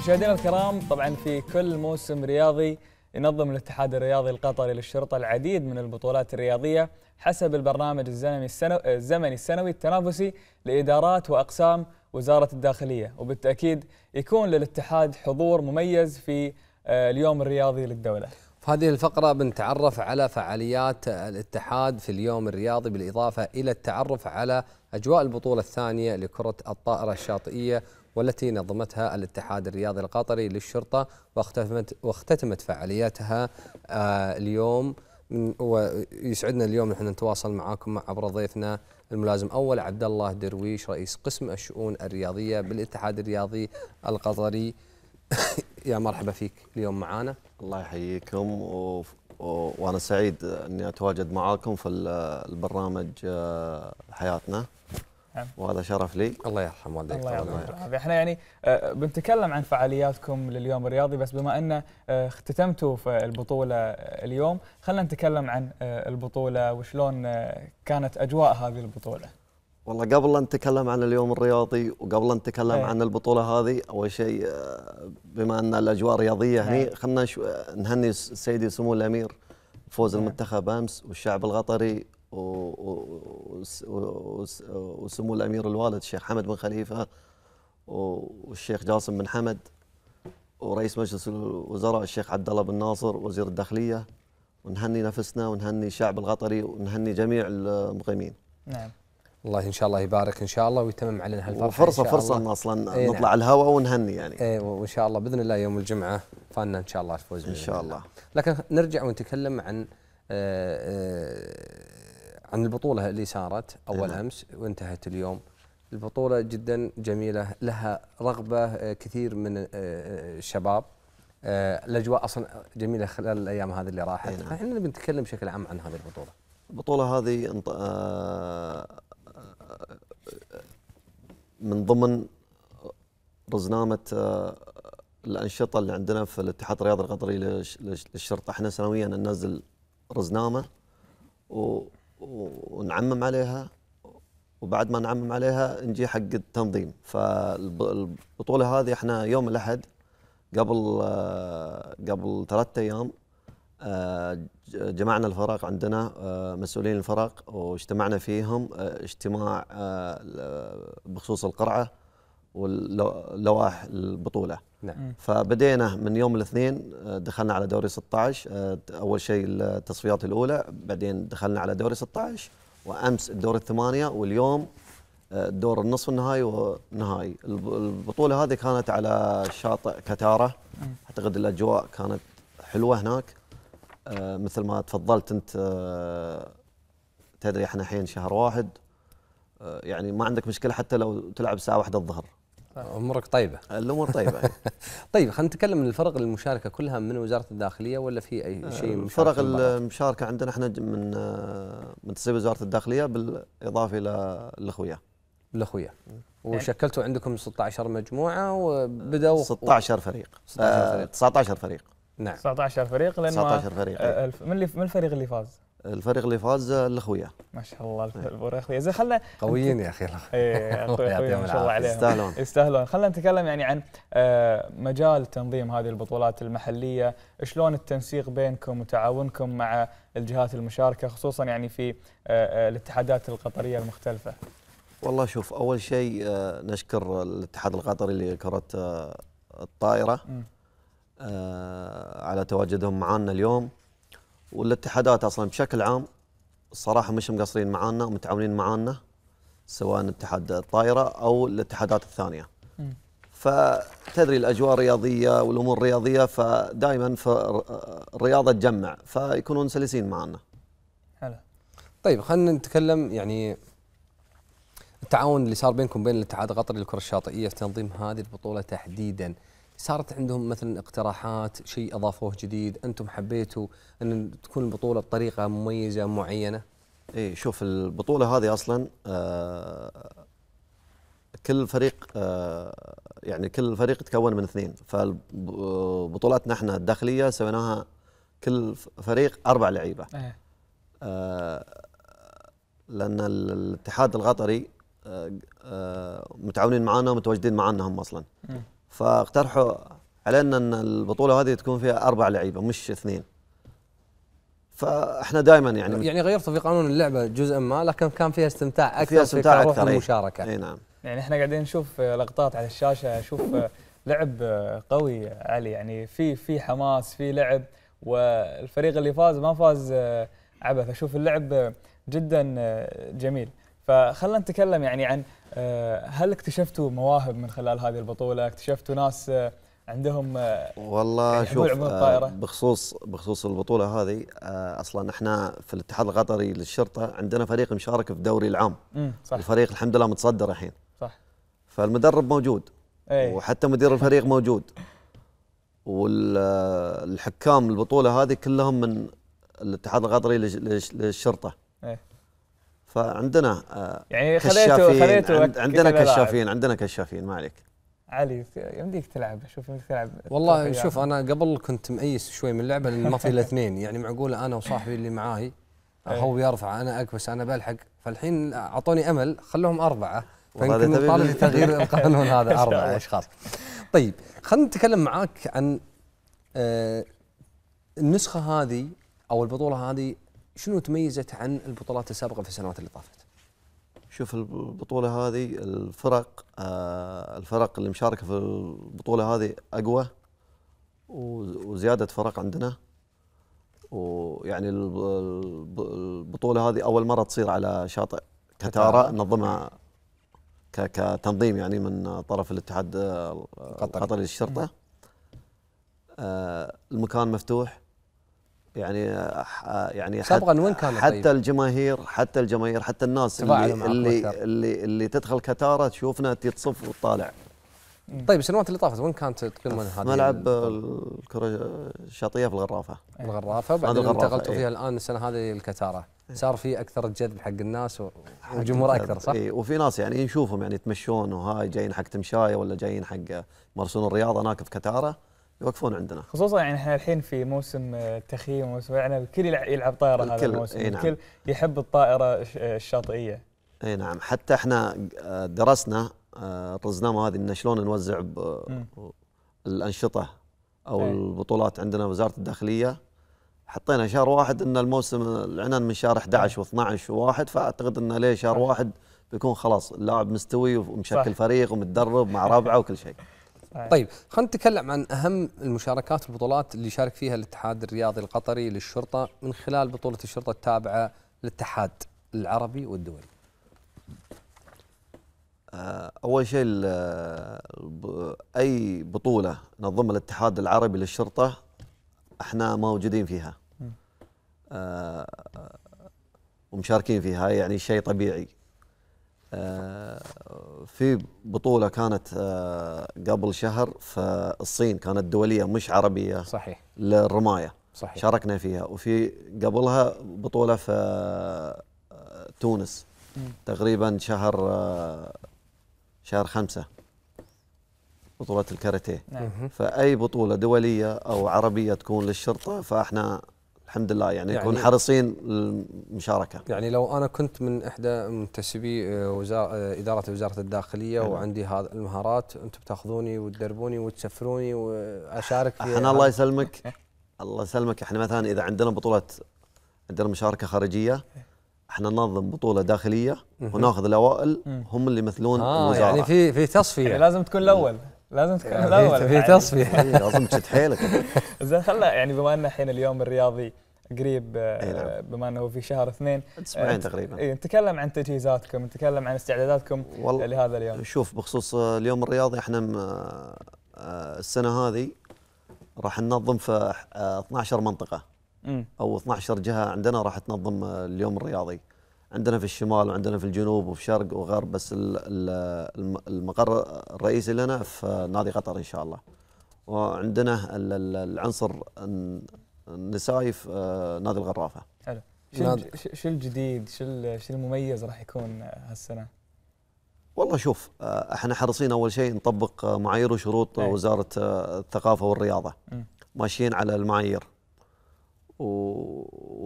مشاهدينا الكرام طبعا في كل موسم رياضي ينظم الاتحاد الرياضي القطري للشرطة العديد من البطولات الرياضية حسب البرنامج الزمني السنوي, الزمني السنوي التنافسي لإدارات وأقسام وزارة الداخلية وبالتأكيد يكون للاتحاد حضور مميز في آه، اليوم الرياضي للدولة. في هذه الفقرة بنتعرف على فعاليات الاتحاد في اليوم الرياضي بالإضافة إلى التعرف على أجواء البطولة الثانية لكرة الطائرة الشاطئية والتي نظمتها الاتحاد الرياضي القطري للشرطة واختتمت, واختتمت فعالياتها آه، اليوم ويسعدنا اليوم نحن نتواصل معاكم عبر ضيفنا الملازم أول عبد الله درويش رئيس قسم الشؤون الرياضية بالاتحاد الرياضي القطري. يا مرحبا فيك اليوم معانا. الله يحييكم و... و... وأنا سعيد إني أتواجد معاكم في البرنامج آه، حياتنا. نعم. وهذا شرف لي الله يرحم والديك الله يرحم إحنا يعني آه، بنتكلم عن فعالياتكم لليوم الرياضي بس بما أن آه، اختتمتوا في البطولة اليوم خلينا نتكلم عن البطولة وشلون كانت أجواء هذه البطولة والله قبل لا نتكلم عن اليوم الرياضي وقبل لا نتكلم إيه. عن البطولة هذه أول شيء بما أن الأجواء رياضية هني إيه. خلينا نهني سيدي سمو الأمير فوز إيه. المنتخب أمس والشعب القطري وسمو الأمير الوالد الشيخ حمد بن خليفة والشيخ جاسم بن حمد ورئيس مجلس الوزراء الشيخ عبد الله بن ناصر وزير الداخلية ونهني نفسنا ونهني الشعب القطري ونهني جميع المقيمين. نعم. الله إن شاء الله يبارك إن شاء الله ويتمم علينا هالفرحه وفرصه فرصة إن أصلا إيه نطلع نعم. الهواء ونهني يعني إيه وإن شاء الله بإذن الله يوم الجمعة فانا إن شاء الله الفوز إن شاء الله لكن نرجع ونتكلم عن آآ آه، آآ آه، عن البطولة اللي صارت أول نعم. أمس وانتهت اليوم. البطولة جدا جميلة لها رغبة آه، كثير من الشباب. الأجواء أصلا جميلة خلال الأيام هذه اللي راحت. نعم. إحنا نبي نتكلم بشكل عام عن هذه البطولة. البطولة هذه من ضمن رزنامة آه، الأنشطة اللي عندنا في الاتحاد الرياضي القطري للشرطة. إحنا سنويا ننزل رزنامة ونعمم عليها وبعد ما نعمم عليها نجي حق التنظيم. فالبطوله هذه إحنا يوم الأحد قبل قبل ثلاثة أيام آه، جمعنا الفرق عندنا آه، مسؤولين الفرق واجتمعنا فيهم آه، اجتماع بخصوص القرعة واللوائح البطولة. نعم. فبدينا من يوم الاثنين دخلنا على دوري 16 أول شيء التصفيات الأولى بعدين دخلنا على دوري 16 وأمس الدور الثمانية واليوم الدور النصف النهائي والنهائي البطولة هذه كانت على شاطئ كتارة. أعتقد الأجواء كانت حلوة هناك. آه، مثل ما تفضلت أنت آه، تدري إحنا الحين شهر واحد آه، يعني ما عندك مشكلة حتى لو تلعب الساعة واحدة الظهر. امورك طيبة. الأمور طيبة. طيب خلينا نتكلم من الفرق المشاركة كلها من وزارة الداخلية ولا في أي شيء الفرق المشاركة عندنا إحنا من من تصيب وزارة الداخلية بالإضافة إلى الاخويه الاخويه وشكلتوا عندكم 16 مجموعة وبدأوا 16 فريق. 16 فريق. 19 فريق. نعم. 19 فريق لأن 19 فريق آه، من اللي من الفريق اللي فاز؟ الفريق اللي فاز الاخويه ما شاء الله الاخويه زين خلنا قويين يا أخي إيه أخويا ما شاء الله عليهم. يستاهلون. يستاهلون. خلينا نتكلم يعني عن آه، مجال تنظيم هذه البطولات المحلية. شلون التنسيق بينكم وتعاونكم مع الجهات المشاركة خصوصا يعني في آه، الاتحادات القطرية المختلفة؟ والله شوف أول شيء نشكر الاتحاد القطري لكرة الطائرة. آه، على تواجدهم معنا اليوم. والاتحادات أصلا بشكل عام الصراحه مش مقصرين معنا ومتعاونين معنا سواء اتحاد الطائرة أو الاتحادات الثانية. فتدري الأجواء الرياضية والأمور الرياضية فدائما الرياضة تجمع فيكونون سلسين معنا. حلو. طيب خلينا نتكلم يعني التعاون اللي صار بينكم بين الاتحاد القطري للكرة الشاطئية في تنظيم هذه البطولة تحديدا صارت عندهم مثلا اقتراحات شيء أضافوه جديد أنتم حبيتوا أن تكون البطولة بطريقة مميزة معينة؟ اي شوف البطولة هذه أصلا آه كل فريق آه يعني كل فريق تكون من اثنين. فبطولاتنا إحنا الداخلية سويناها كل فريق أربع لعيبة. إيه. آه لأن الاتحاد القطري متعاونين معنا ومتواجدين معنا هم أصلا. فاقترحوا علينا أن البطولة هذه تكون فيها أربع لعيبة مش اثنين. فإحنا دائما يعني يعني غيرتوا في قانون اللعبة جزءا ما لكن كان فيها استمتاع أكثر فيها استمتاع في أكثر المشاركة. أي نعم. يعني إحنا قاعدين نشوف لقطات على الشاشة أشوف لعب قوي علي. يعني في في حماس في لعب والفريق اللي فاز ما فاز عبث. أشوف اللعب جدا جميل. فخلنا نتكلم يعني عن هل اكتشفتوا مواهب من خلال هذه البطولة؟ اكتشفتوا ناس آه، عندهم آه، والله يعني شوف آه،؟ بخصوص بخصوص البطولة هذه آه، أصلا إحنا في الاتحاد القطري للشرطة عندنا فريق مشارك في الدوري العام. صح. الفريق الحمد لله متصدر الحين. صح. فالمدرب موجود. اي وحتى مدير الفريق موجود. والحكام البطولة هذه كلهم من الاتحاد القطري للش- للش- للشرطة. إيه. فعندنا آه، يعني كشافين خذيتوا عند- عندنا. كشافين عندنا كشافين ما عليك علي يمديك تلعب شوف يمديك تلعب والله شوف. أنا قبل كنت مأيس شوي من اللعبة لأن ما في إلا اثنين يعني معقولة أنا وصاحبي اللي معاي إيه. هو يرفع أنا أكبس أنا بلحق فالحين أعطوني أمل خلوهم أربعة فيمكن نطالب بتغيير القانون هذا الله. اشخاص. طيب خلينا نتكلم معاك عن آه، النسخة هذه أو البطولة هذه شنو تميزت عن البطولات السابقة في السنوات اللي طافت؟ شوف البطولة هذه الفرق آه الفرق اللي مشاركة في البطولة هذه أقوى و- وزيادة فرق عندنا. ويعني الب- الب- البطولة هذه أول مرة تصير على شاطئ كتارا. نظمها كتنظيم يعني من طرف الاتحاد آه، القطري. للشرطة. آه المكان مفتوح. يعني آه، يعني سابقاً وين كانت حتى طيب؟ الجماهير حتى الجماهير حتى الناس اللي اللي, أكثر. اللي اللي تدخل كتارة تشوفنا تصف وتطالع طيب السنوات اللي طافت وين كانت تقيمون هذه ملعب البطولة؟ الكرة الشاطئية في الغرافة هذا بعدين الغرافة، انتقلتوا إيه. فيها الآن السنة هذه الكتاره صار في أكثر جذب حق الناس والجمهور أكثر صح؟ إيه وفي ناس يعني نشوفهم يعني يتمشون وهاي جايين حق تمشاية ولا جايين حق يمارسون الرياضة هناك في كتارة يوقفون عندنا خصوصا يعني إحنا الحين في موسم آه، التخييم وموسم يعني الكل يلع- يلعب طائرة هذا الكل، الموسم إي نعم. الكل يحب الطائرة الش- الشاطئية أي نعم حتى إحنا آه، درسنا آه، الرزنامه هذه إن شلون نوزع. الأنشطة أو أي. البطولات عندنا وزارة الداخلية حطينا شهر واحد إن الموسم العنان من شهر 11 و12 و1 فأعتقد انه ليه شهر واحد بيكون خلاص اللاعب مستوي ومشكل صح. فريق ومتدرب مع ربعه وكل شيء صحيح. طيب خلينا نتكلم عن أهم المشاركات والبطولات اللي شارك فيها الاتحاد الرياضي القطري للشرطة من خلال بطولة الشرطة التابعة للاتحاد العربي والدولي. آه، أول شيء أي بطولة نظمها الاتحاد العربي للشرطة إحنا موجودين فيها. آه، ومشاركين فيها يعني شيء طبيعي في بطولة كانت آه، قبل شهر في الصين كانت دولية مش عربية صحيح. للرماية. صحيح. شاركنا فيها. وفي قبلها بطولة في آه، تونس. تقريبا شهر آه، شهر خمسة. بطولة الكاراتيه. نعم. فأي بطولة دولية أو عربية تكون للشرطة فإحنا الحمد لله. يعني, يعني- نكون حريصين للمشاركة. يعني لو أنا كنت من إحدى منتسبي آه، وزارة آه، إدارة وزارة الداخلية نعم. وعندي هذه المهارات أنتم بتأخذوني وتدربوني وتسفروني وأشارك في أحنا الله يسلمك. الله يسلمك. إحنا مثلا إذا عندنا بطولة عندنا مشاركة خارجية إحنا ننظم بطولة داخلية مهم. ونأخذ الأوائل مم. هم اللي يمثلون آه الوزارة. يعني في في يعني تصفيه لازم تكون الأول. لازم تكون في- الأول. في يعني. تصفية. لازم تشد حيلك. زين خلا يعني بما إن الحين اليوم الرياضي قريب آه، نعم. بما إنه في شهر اثنين أسبوعين آه، تقريبا. إيه، نتكلم عن تجهيزاتكم نتكلم عن استعداداتكم لهذا اليوم. شوف بخصوص آه، اليوم الرياضي إحنا السنة هذه راح ننظم في آه، 12 منطقة. أو 12 جهة عندنا راح تنظم اليوم الرياضي. عندنا في الشمال وعندنا في الجنوب وفي شرق وغرب بس ال- ال- الم- المقر الرئيسي لنا في نادي قطر إن شاء الله. وعندنا ال- ال- العنصر في آه، نادي الغرافة حلو شو. الج- شو- شو الجديد شو شو المميز راح يكون هالسنة والله شوف آه، إحنا حريصين أول شيء نطبق آه، معايير وشروط أي. وزارة الثقافة والرياضة مم. ماشيين على المعايير و...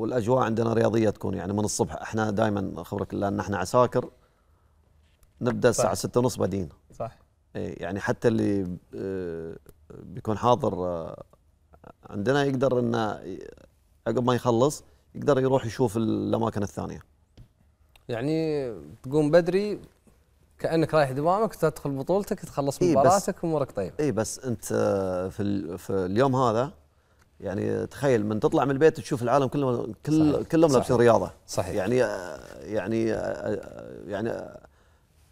والأجواء عندنا رياضية تكون يعني من الصبح إحنا دائما خبرك لأن إحنا عساكر نبدأ الساعة صح. ستة ونص بادين صح إي، يعني حتى اللي بيكون حاضر عندنا يقدر انه عقب ما يخلص يقدر يروح يشوف الأماكن الثانية يعني تقوم بدري كأنك رايح دوامك تدخل بطولتك تخلص إيه، مباراتك وأمورك طيب إي بس أنت في في اليوم هذا يعني تخيل من تطلع من البيت تشوف العالم كله كل صحيح، كلهم. لابسين رياضة صحيح يعني يعني يعني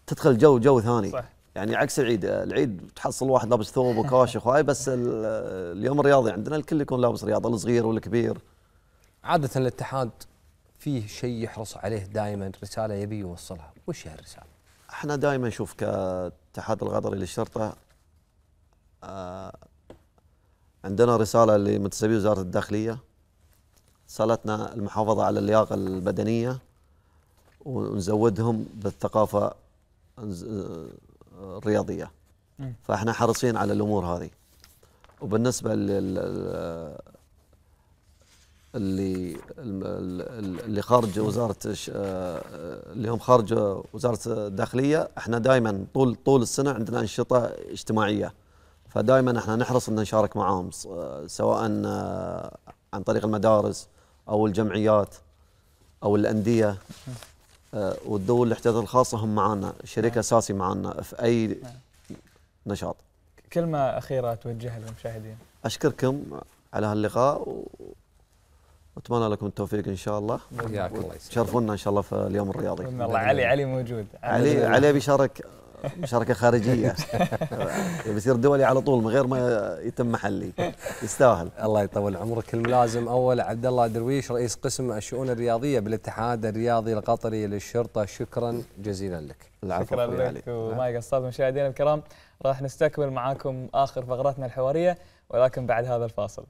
تدخل جو جو ثاني صح. يعني عكس العيد العيد تحصل واحد لابس ثوب وكاشخ وهاي بس ال- اليوم الرياضي عندنا الكل يكون لابس رياضة الصغير والكبير. عادة الاتحاد فيه شيء يحرص عليه دائما رسالة يبي يوصلها. وش هي الرسالة؟ إحنا دائما نشوف كاتحاد القطري للشرطه آه عندنا رسالة لمنتسبي وزارة الداخلية. رسالتنا المحافظة على اللياقة البدنية ونزودهم بالثقافة آه، الرياضيه. فاحنا حريصين على الأمور هذه. وبالنسبة لل اللي اللي خارج وزارة الش- آه، اللي هم خارج وزارة الداخلية إحنا دائما طول طول السنة عندنا أنشطة اجتماعية. فدائما إحنا نحرص أن نشارك معاهم آه، سواء آه، عن طريق المدارس أو الجمعيات أو الأندية. آه، والذوي الاحتياجات الخاصة هم معنا شريك أساسي معنا في أي نشاط. كلمة أخيرة توجهها للمشاهدين. أشكركم على هاللقاء. واتمنى لكم التوفيق إن شاء الله. حياك الله. يسلمك. تشرفونا إن شاء الله في اليوم الرياضي. الله علي علي موجود. علي. علي بيشارك مشاركة خارجية. بيصير دولي على طول من غير ما يتم محلي. يستاهل. الله يطول عمرك الملازم. أول عبد الله درويش رئيس قسم الشؤون الرياضية بالاتحاد الرياضي القطري للشرطة. شكرا. جزيلا لك. شكرا لك وما قصرت مشاهدينا الكرام. راح نستكمل معاكم آخر فقراتنا الحوارية ولكن بعد هذا الفاصل.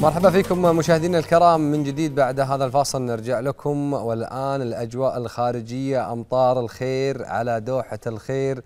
مرحبا فيكم مشاهدينا الكرام. من جديد بعد هذا الفاصل نرجع لكم. والآن الأجواء الخارجية أمطار الخير على دوحة الخير.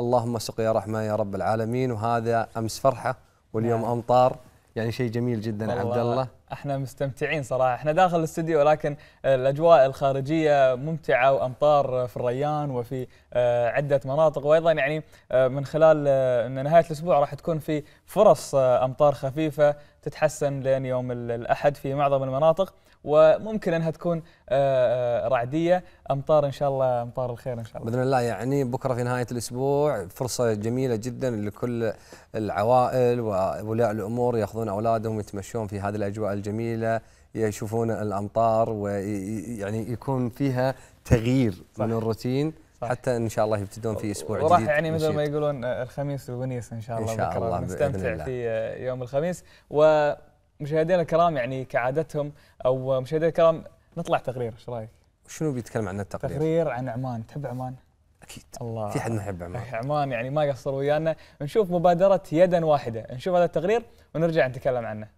اللهم سقيا رحمة يا رب العالمين. وهذا أمس فرحة واليوم نعم. أمطار. يعني شيء جميل جدا عبد الله. إحنا مستمتعين صراحة. إحنا داخل الاستديو ولكن الأجواء الخارجية ممتعة وأمطار في الريان وفي آه، عدة مناطق. وأيضا يعني آه، من خلال آه، إن نهاية الأسبوع راح تكون في فرص أمطار خفيفة. تتحسن لين يوم ال- الأحد في معظم المناطق وممكن إنها تكون آه، آه، رعدية. أمطار إن شاء الله أمطار الخير إن شاء الله. بإذن الله يعني بكرة في نهاية الأسبوع فرصة جميلة جدا لكل العوائل وأولياء الأمور يأخذون أولادهم يتمشون في هذه الأجواء الجميلة يشوفون الأمطار ويعني يكون فيها تغيير صح. من الروتين. صح حتى إن شاء الله يبتدون في أسبوع وراح جديد يعني مثل. ما يقولون آه، الخميس الونيس إن شاء الله إن شاء الله نستمتع. في آه، يوم الخميس ومشاهدينا الكرام يعني كعادتهم أو مشاهدينا الكرام نطلع تقرير إيش رأيك؟ شنو بيتكلم عن التقرير؟ تقرير عن عمان تحب عمان؟ أكيد الله في حد ما يحب عمان عمان يعني ما قصر ويانا نشوف مبادرة يدا واحدة نشوف هذا التقرير ونرجع نتكلم عنه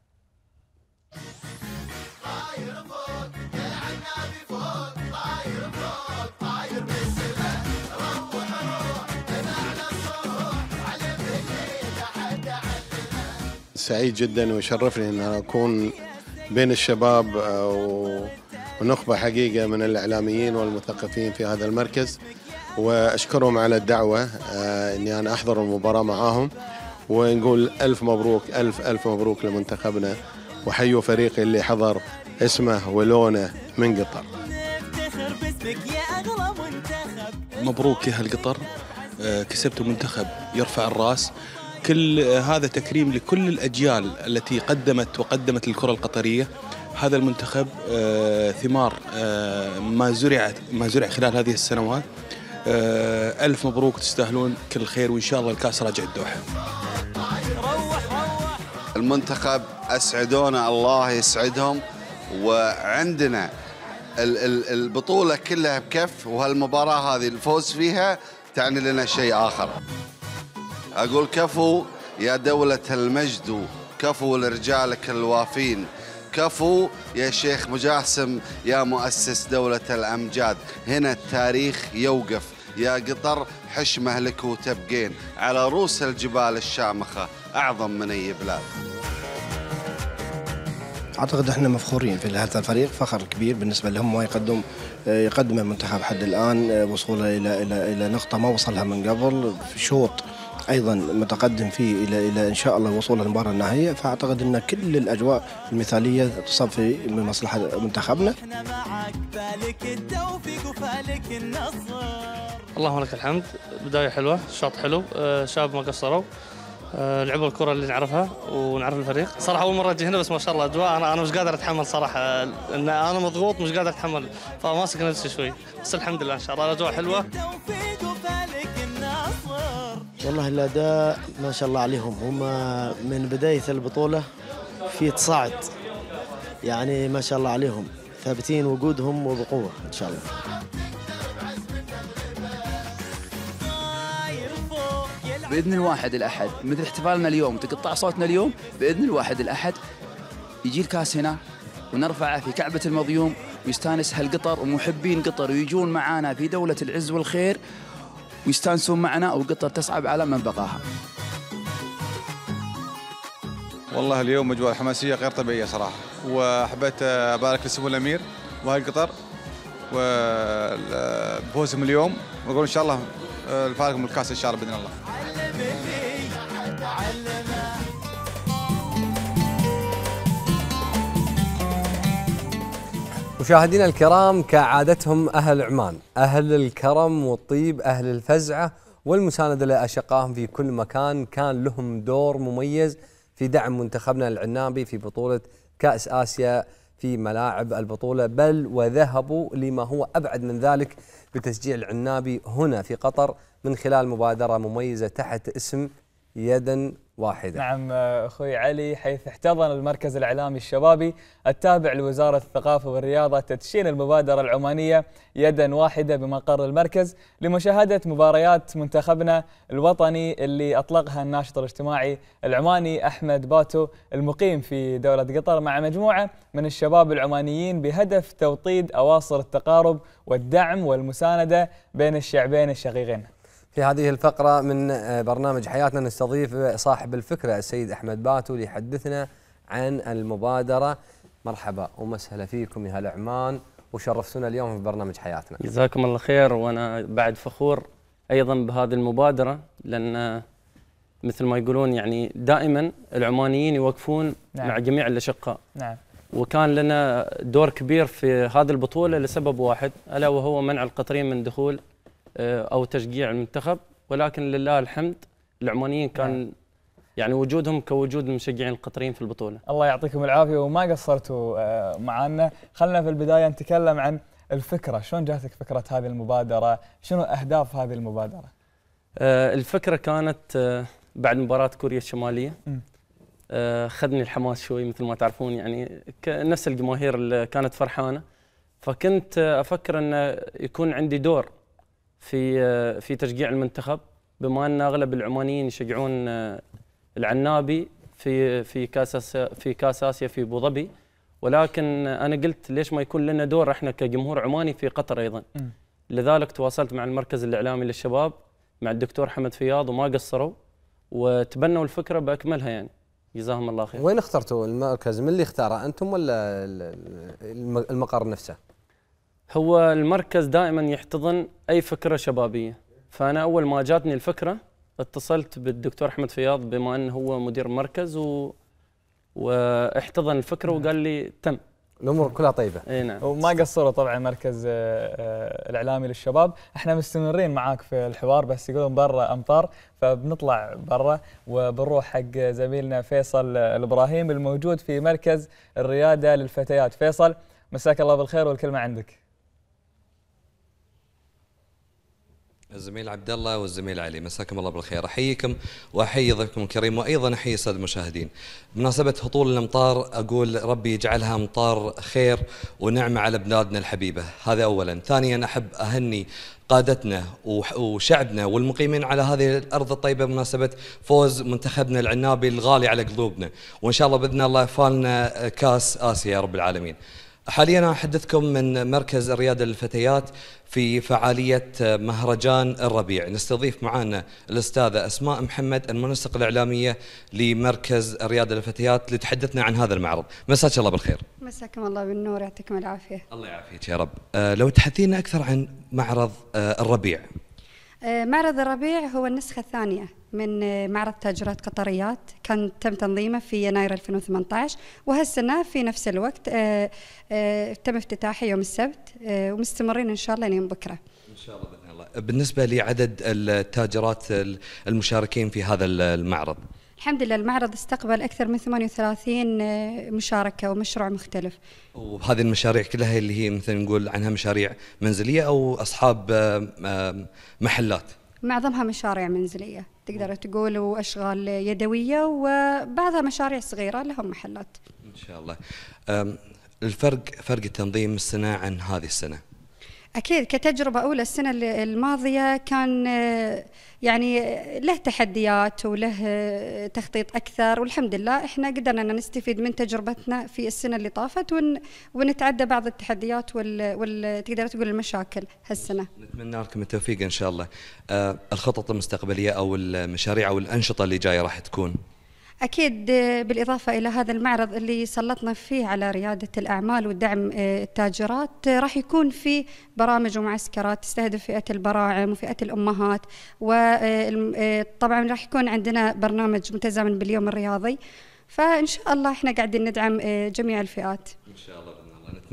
سعيد جدا ويشرفني إن أكون بين الشباب آه، ونخبة حقيقة من الإعلاميين والمثقفين في هذا المركز. وأشكرهم على الدعوة آه، إني أنا أحضر المباراة معاهم. ونقول ألف مبروك ألف ألف مبروك لمنتخبنا. وحيوا فريقي اللي حضر اسمه ولونه من قطر. مبروك يا هالقطر. آه، كسبتوا منتخب يرفع الراس. كل هذا تكريم لكل الأجيال التي قدمت وقدمت الكرة القطرية. هذا المنتخب آه، ثمار آه، ما زرعت ما زرع خلال هذه السنوات. آه، ألف مبروك تستاهلون كل خير وإن شاء الله الكاس راجع الدوحة. المنتخب أسعدونا الله يسعدهم. وعندنا ال- ال- البطولة كلها بكف وهالمباراة هذه الفوز فيها تعني لنا شيء آخر. أقول كفو يا دولة المجد كفو لرجالك الوافين كفو يا شيخ مجاسم يا مؤسس دولة الأمجاد. هنا التاريخ يوقف يا قطر حشمه لك وتبقين. على رؤوس الجبال الشامخة أعظم من أي بلاد. أعتقد إحنا مفخورين في هذا الفريق. فخر كبير بالنسبة لهم ما يقدم يقدم المنتخب حد الآن وصوله إلى إلى إلى نقطة ما وصلها من قبل. في شوط أيضا متقدم فيه إلى إلى إن شاء الله الوصول للمباراه النهائيه فأعتقد إن كل الأجواء المثالية تصفي من مصلحة منتخبنا. اللهم لك الحمد. بداية حلوة شوط حلو آه، شباب ما قصروا. آه، لعبوا الكرة اللي نعرفها ونعرف الفريق. صراحة أول مرة أجي هنا بس ما شاء الله أجواء. أنا أنا مش قادر أتحمل صراحة. إن أنا مضغوط مش قادر أتحمل. فماسك نفسي شوي. بس الحمد لله إن شاء الله الأجواء حلوة. والله الاداء ما شاء الله عليهم. هم من بداية البطولة في تصاعد. يعني ما شاء الله عليهم. ثابتين وجودهم وبقوة إن شاء الله. بإذن الواحد الأحد مثل احتفالنا اليوم تقطع صوتنا اليوم؟ بإذن الواحد الأحد يجي الكاس هنا ونرفعه في كعبة المضيوم ويستانس هالقطر ومحبين قطر ويجون معانا في دولة العز والخير. ويستانسون معنا وقطر تصعب على من بقاها. والله اليوم اجواء حماسية غير طبيعية صراحة. وحبيت أبارك لسمو الأمير واهل قطر وفوزهم اليوم. ونقول إن شاء الله الفارق من الكاس إن شاء الله بإذن الله. مشاهدينا الكرام كعادتهم أهل عمان. أهل الكرم والطيب أهل الفزعة والمساندة لأشقائهم في كل مكان. كان لهم دور مميز في دعم منتخبنا العنابي في بطولة كأس آسيا في ملاعب البطولة بل وذهبوا لما هو أبعد من ذلك بتشجيع العنابي هنا في قطر من خلال مبادرة مميزة تحت اسم يدا واحدة. نعم أخوي علي حيث احتضن المركز الإعلامي الشبابي التابع لوزارة الثقافة والرياضة تدشين المبادرة العمانية يدا واحدة بمقر المركز لمشاهدة مباريات منتخبنا الوطني اللي أطلقها الناشط الاجتماعي العماني أحمد باتو المقيم في دولة قطر مع مجموعة من الشباب العمانيين بهدف توطيد أواصر التقارب والدعم والمساندة بين الشعبين الشقيقين. في هذه الفقرة من برنامج حياتنا نستضيف صاحب الفكرة السيد أحمد باتو ليحدثنا عن المبادرة. مرحبا ومسهلا فيكم يا هلا عمان وشرفتونا اليوم في برنامج حياتنا. جزاكم الله خير وأنا بعد فخور أيضا بهذه المبادرة لأن مثل ما يقولون يعني دائما العمانيين يوقفون نعم. مع جميع الأشقاء. نعم. وكان لنا دور كبير في هذه البطولة لسبب واحد ألا وهو منع القطرين من دخول أو تشجيع المنتخب ولكن لله الحمد العمانيين كان نعم. يعني وجودهم كوجود المشجعين القطريين في البطولة. الله يعطيكم العافية وما قصرتوا معنا، خلنا في البداية نتكلم عن الفكرة، شلون جاتك فكرة هذه المبادرة؟ شنو أهداف هذه المبادرة؟ الفكرة كانت بعد مباراة كوريا الشمالية خذني الحماس شوي مثل ما تعرفون يعني نفس الجماهير اللي كانت فرحانة فكنت أفكر إنه يكون عندي دور في في تشجيع المنتخب بما أن أغلب العمانيين يشجعون العنابي في في كاس في كاس آسيا في أبو ظبي. ولكن أنا قلت ليش ما يكون لنا دور إحنا كجمهور عماني في قطر أيضا. لذلك تواصلت مع المركز الإعلامي للشباب مع الدكتور حمد فياض وما قصروا وتبنوا الفكرة بأكملها يعني. جزاهم الله خير. وين اخترتوا المركز؟ من اللي اختاره أنتم ولا المقر نفسه؟ هو المركز دائما يحتضن أي فكرة شبابية. فأنا أول ما جاتني الفكرة اتصلت بالدكتور أحمد فياض بما أنه هو مدير المركز و... واحتضن الفكرة وقال لي تم. الأمور كلها طيبة. إي نعم. وما قصروا طبعا مركز الإعلامي للشباب. إحنا مستمرين معاك في الحوار بس يقولون برا أمطار فبنطلع برا وبنروح حق زميلنا فيصل الابراهيم الموجود في مركز الريادة للفتيات. فيصل مساك الله بالخير والكلمة عندك. الزميل عبد الله والزميل علي. مساكم الله بالخير. أحييكم وأحيي ضيفكم الكريم وأيضا أحيي الساده المشاهدين. بمناسبة هطول الأمطار أقول ربي يجعلها أمطار خير ونعمة على بلادنا الحبيبة. هذا اولا. ثانيا أحب أهني قادتنا وشعبنا والمقيمين على هذه الأرض الطيبة بمناسبة فوز منتخبنا العنابي الغالي على قلوبنا. وإن شاء الله بإذن الله يفالنا كأس آسيا يا رب العالمين. حاليا أحدثكم من مركز الرياده للفتيات في فعالية مهرجان الربيع. نستضيف معنا الاستاذه أسماء محمد المنسق الإعلامية لمركز الرياده للفتيات لتحدثنا عن هذا المعرض. مساك الله بالخير. مساكم الله بالنور يعطيكم العافية. الله يعافيك يا رب. أه لو تحدثينا أكثر عن معرض أه الربيع. آه، معرض الربيع هو النسخة الثانية من آه، معرض تاجرات قطريات. كان تم تنظيمه في يناير 2018 وهالسنة في نفس الوقت آه، آه، تم افتتاحه يوم السبت آه، ومستمرين إن شاء الله لين بكرة. إن شاء الله بإذن الله. بالنسبة لعدد التاجرات المشاركين في هذا المعرض. الحمد لله المعرض استقبل أكثر من 38 آه، مشاركة ومشروع مختلف. وهذه المشاريع كلها اللي هي مثل نقول عنها مشاريع منزلية أو أصحاب آه، آه، محلات. معظمها مشاريع منزلية تقدر تقول وأشغال يدوية وبعضها مشاريع صغيرة لهم محلات. إن شاء الله. الفرق فرق التنظيم السنة عن هذه السنة. أكيد كتجربة أولى السنة ال- الماضية كان آه، يعني آه، له تحديات وله آه، تخطيط أكثر. والحمد لله إحنا قدرنا أن نستفيد من تجربتنا في السنة اللي طافت ون ونتعدى بعض التحديات وال, وال تقدر تقول المشاكل هالسنة. نتمنى لكم التوفيق إن شاء الله. الخطط المستقبلية أو المشاريع أو الأنشطة اللي جاية راح تكون. أكيد آه، بالإضافة إلى هذا المعرض اللي سلطنا فيه على ريادة الأعمال ودعم آه، التاجرات آه، راح يكون في برامج ومعسكرات تستهدف فئة البراعم وفئة الأمهات وطبعا راح يكون عندنا برنامج متزامن باليوم الرياضي. فإن شاء الله إحنا قاعدين ندعم جميع الفئات. إن شاء الله.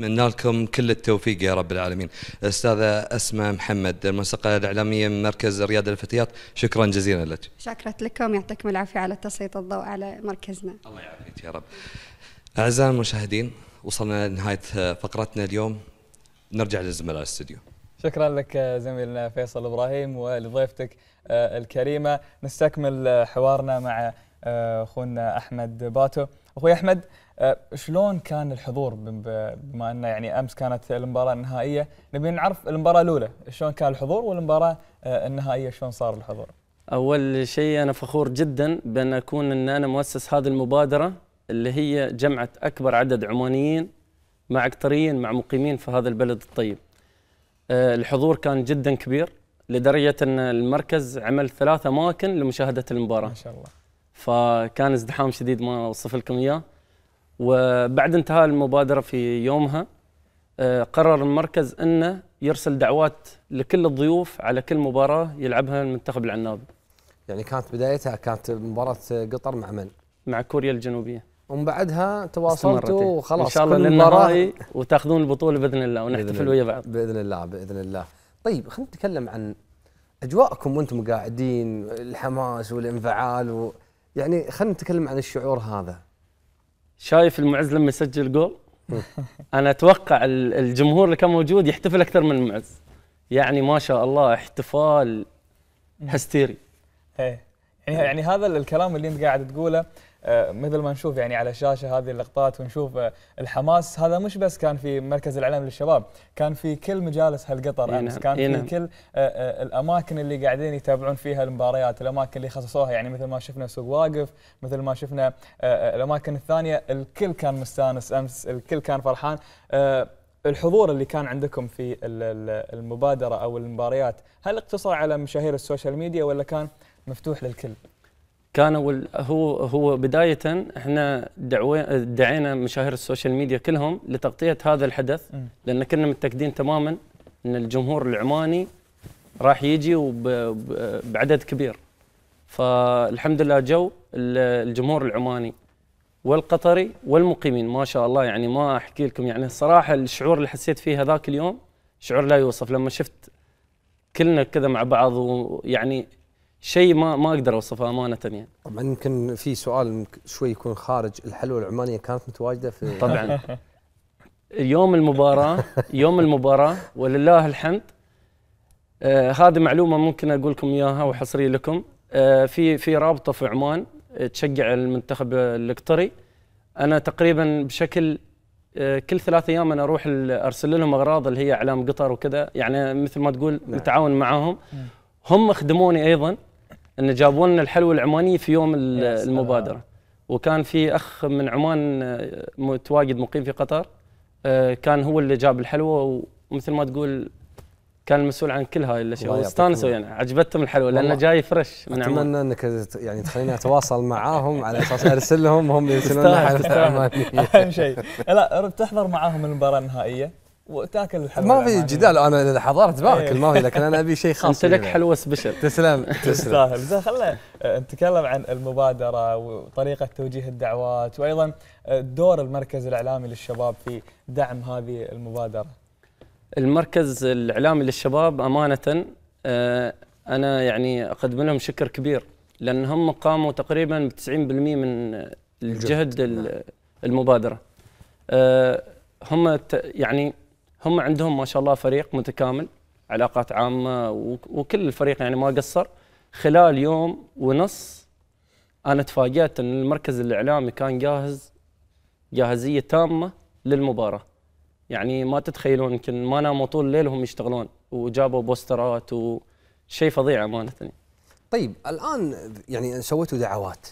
نتمنى لكم كل التوفيق يا رب العالمين. استاذه أسماء محمد المنسقه الإعلامية من مركز رياده الفتيات شكرا جزيلا لك. شكرت لكم يعطيكم العافية على تسليط الضوء على مركزنا. الله يعافيك يا رب. أعزائي المشاهدين وصلنا لنهاية فقرتنا اليوم. نرجع للزملاء الاستوديو. شكرا لك زميلنا فيصل إبراهيم ولضيفتك آه، الكريمة. نستكمل حوارنا مع آه، أخونا أحمد باتو. أخوي أحمد شلون كان الحضور بما إنه يعني أمس كانت المباراة النهائية نبي نعرف المباراة الأولى شلون كان الحضور والمباراة آه، النهائية شلون صار الحضور أول شيء أنا فخور جدا بأن أكون إن أنا مؤسس هذه المبادرة اللي هي جمعت أكبر عدد عمانيين مع قطريين مع مقيمين في هذا البلد الطيب. آه، الحضور كان جدا كبير لدرجة أن المركز عمل ثلاث أماكن لمشاهدة المباراة. ما شاء الله. فكان ازدحام شديد ما أوصف لكم إياه. وبعد انتهاء المبادرة في يومها آه، قرر المركز إنه يرسل دعوات لكل الضيوف على كل مباراة يلعبها المنتخب العنابي. يعني كانت بدايتها كانت مباراة قطر مع من؟ مع كوريا الجنوبية. ومن بعدها تواصلتوا. وخلاص إن شاء الله للنهائي وتاخذون البطولة بإذن الله ونحتفل. ويا بعض. بإذن الله بإذن الله. طيب خلينا نتكلم عن أجواءكم وأنتم قاعدين الحماس والانفعال و... يعني خلينا نتكلم عن الشعور هذا. شايف المعز لما يسجل جول؟ أنا أتوقع ال- الجمهور اللي كان موجود يحتفل أكثر من المعز. يعني ما شاء الله احتفال هستيري. إيه. يعني يعني هذا الكلام اللي أنت قاعد تقوله مثل ما نشوف يعني على الشاشه هذه اللقطات ونشوف آه، الحماس هذا مش بس كان في مركز الإعلام للشباب كان في كل مجالس هالقطر أمس نعم، كان في نعم. كل آه، آه، الأماكن اللي قاعدين يتابعون فيها المباريات الأماكن اللي خصصوها يعني مثل ما شفنا سوق واقف مثل ما شفنا آه، آه، الأماكن الثانية الكل كان مستانس أمس الكل كان فرحان آه، الحضور اللي كان عندكم في ال- ال- المبادرة أو المباريات هل اقتصر على مشاهير ال social media ولا كان مفتوح للكل؟ كان أول هو هو بداية إحنا دعينا مشاهير ال social media كلهم لتغطية هذا الحدث. لأن كنا متأكدين تماما إن الجمهور العماني راح يجي بعدد كبير. فالحمد لله جو ال- الجمهور العماني والقطري والمقيمين ما شاء الله. يعني ما أحكي لكم يعني الصراحه الشعور اللي حسيت فيه هذاك اليوم شعور لا يوصف. لما شفت كلنا كذا مع بعض ويعني شيء ما ما أقدر أوصفه أمانة يعني. طبعا يمكن في سؤال شوي يكون خارج. الحلوى العمانية كانت متواجدة في طبعا. يوم المباراة يوم المباراة ولله الحمد. آه هذه معلومة ممكن أقول لكم إياها وحصري لكم. آه في في رابطة في عمان آه، تشجع المنتخب القطري أنا تقريبا بشكل آه كل ثلاث أيام أنا أروح ال- أرسل لهم أغراض اللي هي أعلام قطر وكذا. يعني مثل ما تقول نعم. نتعاون معاهم. هم خدموني أيضا. أن جابوا لنا الحلوى العمانية في يوم ال- يا سلام. المبادرة. وكان في أخ من عمان آه، متواجد مقيم في قطر. آه، كان هو اللي جاب الحلوى ومثل ما تقول كان المسؤول عن كل هاي الأشياء. واستانسوا يعني عجبتهم الحلوى لأنه جاي فريش من عمان. أتمنى إنك ت- يعني تخليني أتواصل معاهم على أساس ارسل لهم هم يرسلون تستاهل حلوى. أهم شيء. لا تحضر معاهم المباراة النهائية. وتاكل الحلوى ما في. جدال أنا إذا حضرت باكل. ما في لكن أنا أبي شيء خاص أنت لك. حلوة سبيشل تسلم تسلم تستاهل زين خلينا آه، نتكلم عن المبادرة وطريقة توجيه الدعوات وأيضا آه، دور المركز الإعلامي للشباب في دعم هذه المبادرة المركز الإعلامي للشباب أمانة آه، أنا يعني اقدم لهم شكر كبير لأن هم قاموا تقريبا ب 90% من الجهد ال- المبادرة هم ت- يعني هم عندهم ما شاء الله فريق متكامل علاقات عامة وك- وكل الفريق يعني ما قصر. خلال يوم ونص أنا تفاجأت إن المركز الإعلامي كان جاهز جاهزية تامة للمباراة. يعني ما تتخيلون يمكن ما ناموا طول الليل وهم يشتغلون وجابوا بوسترات وشيء فظيع أمانة. طيب الآن يعني سويتوا دعوات.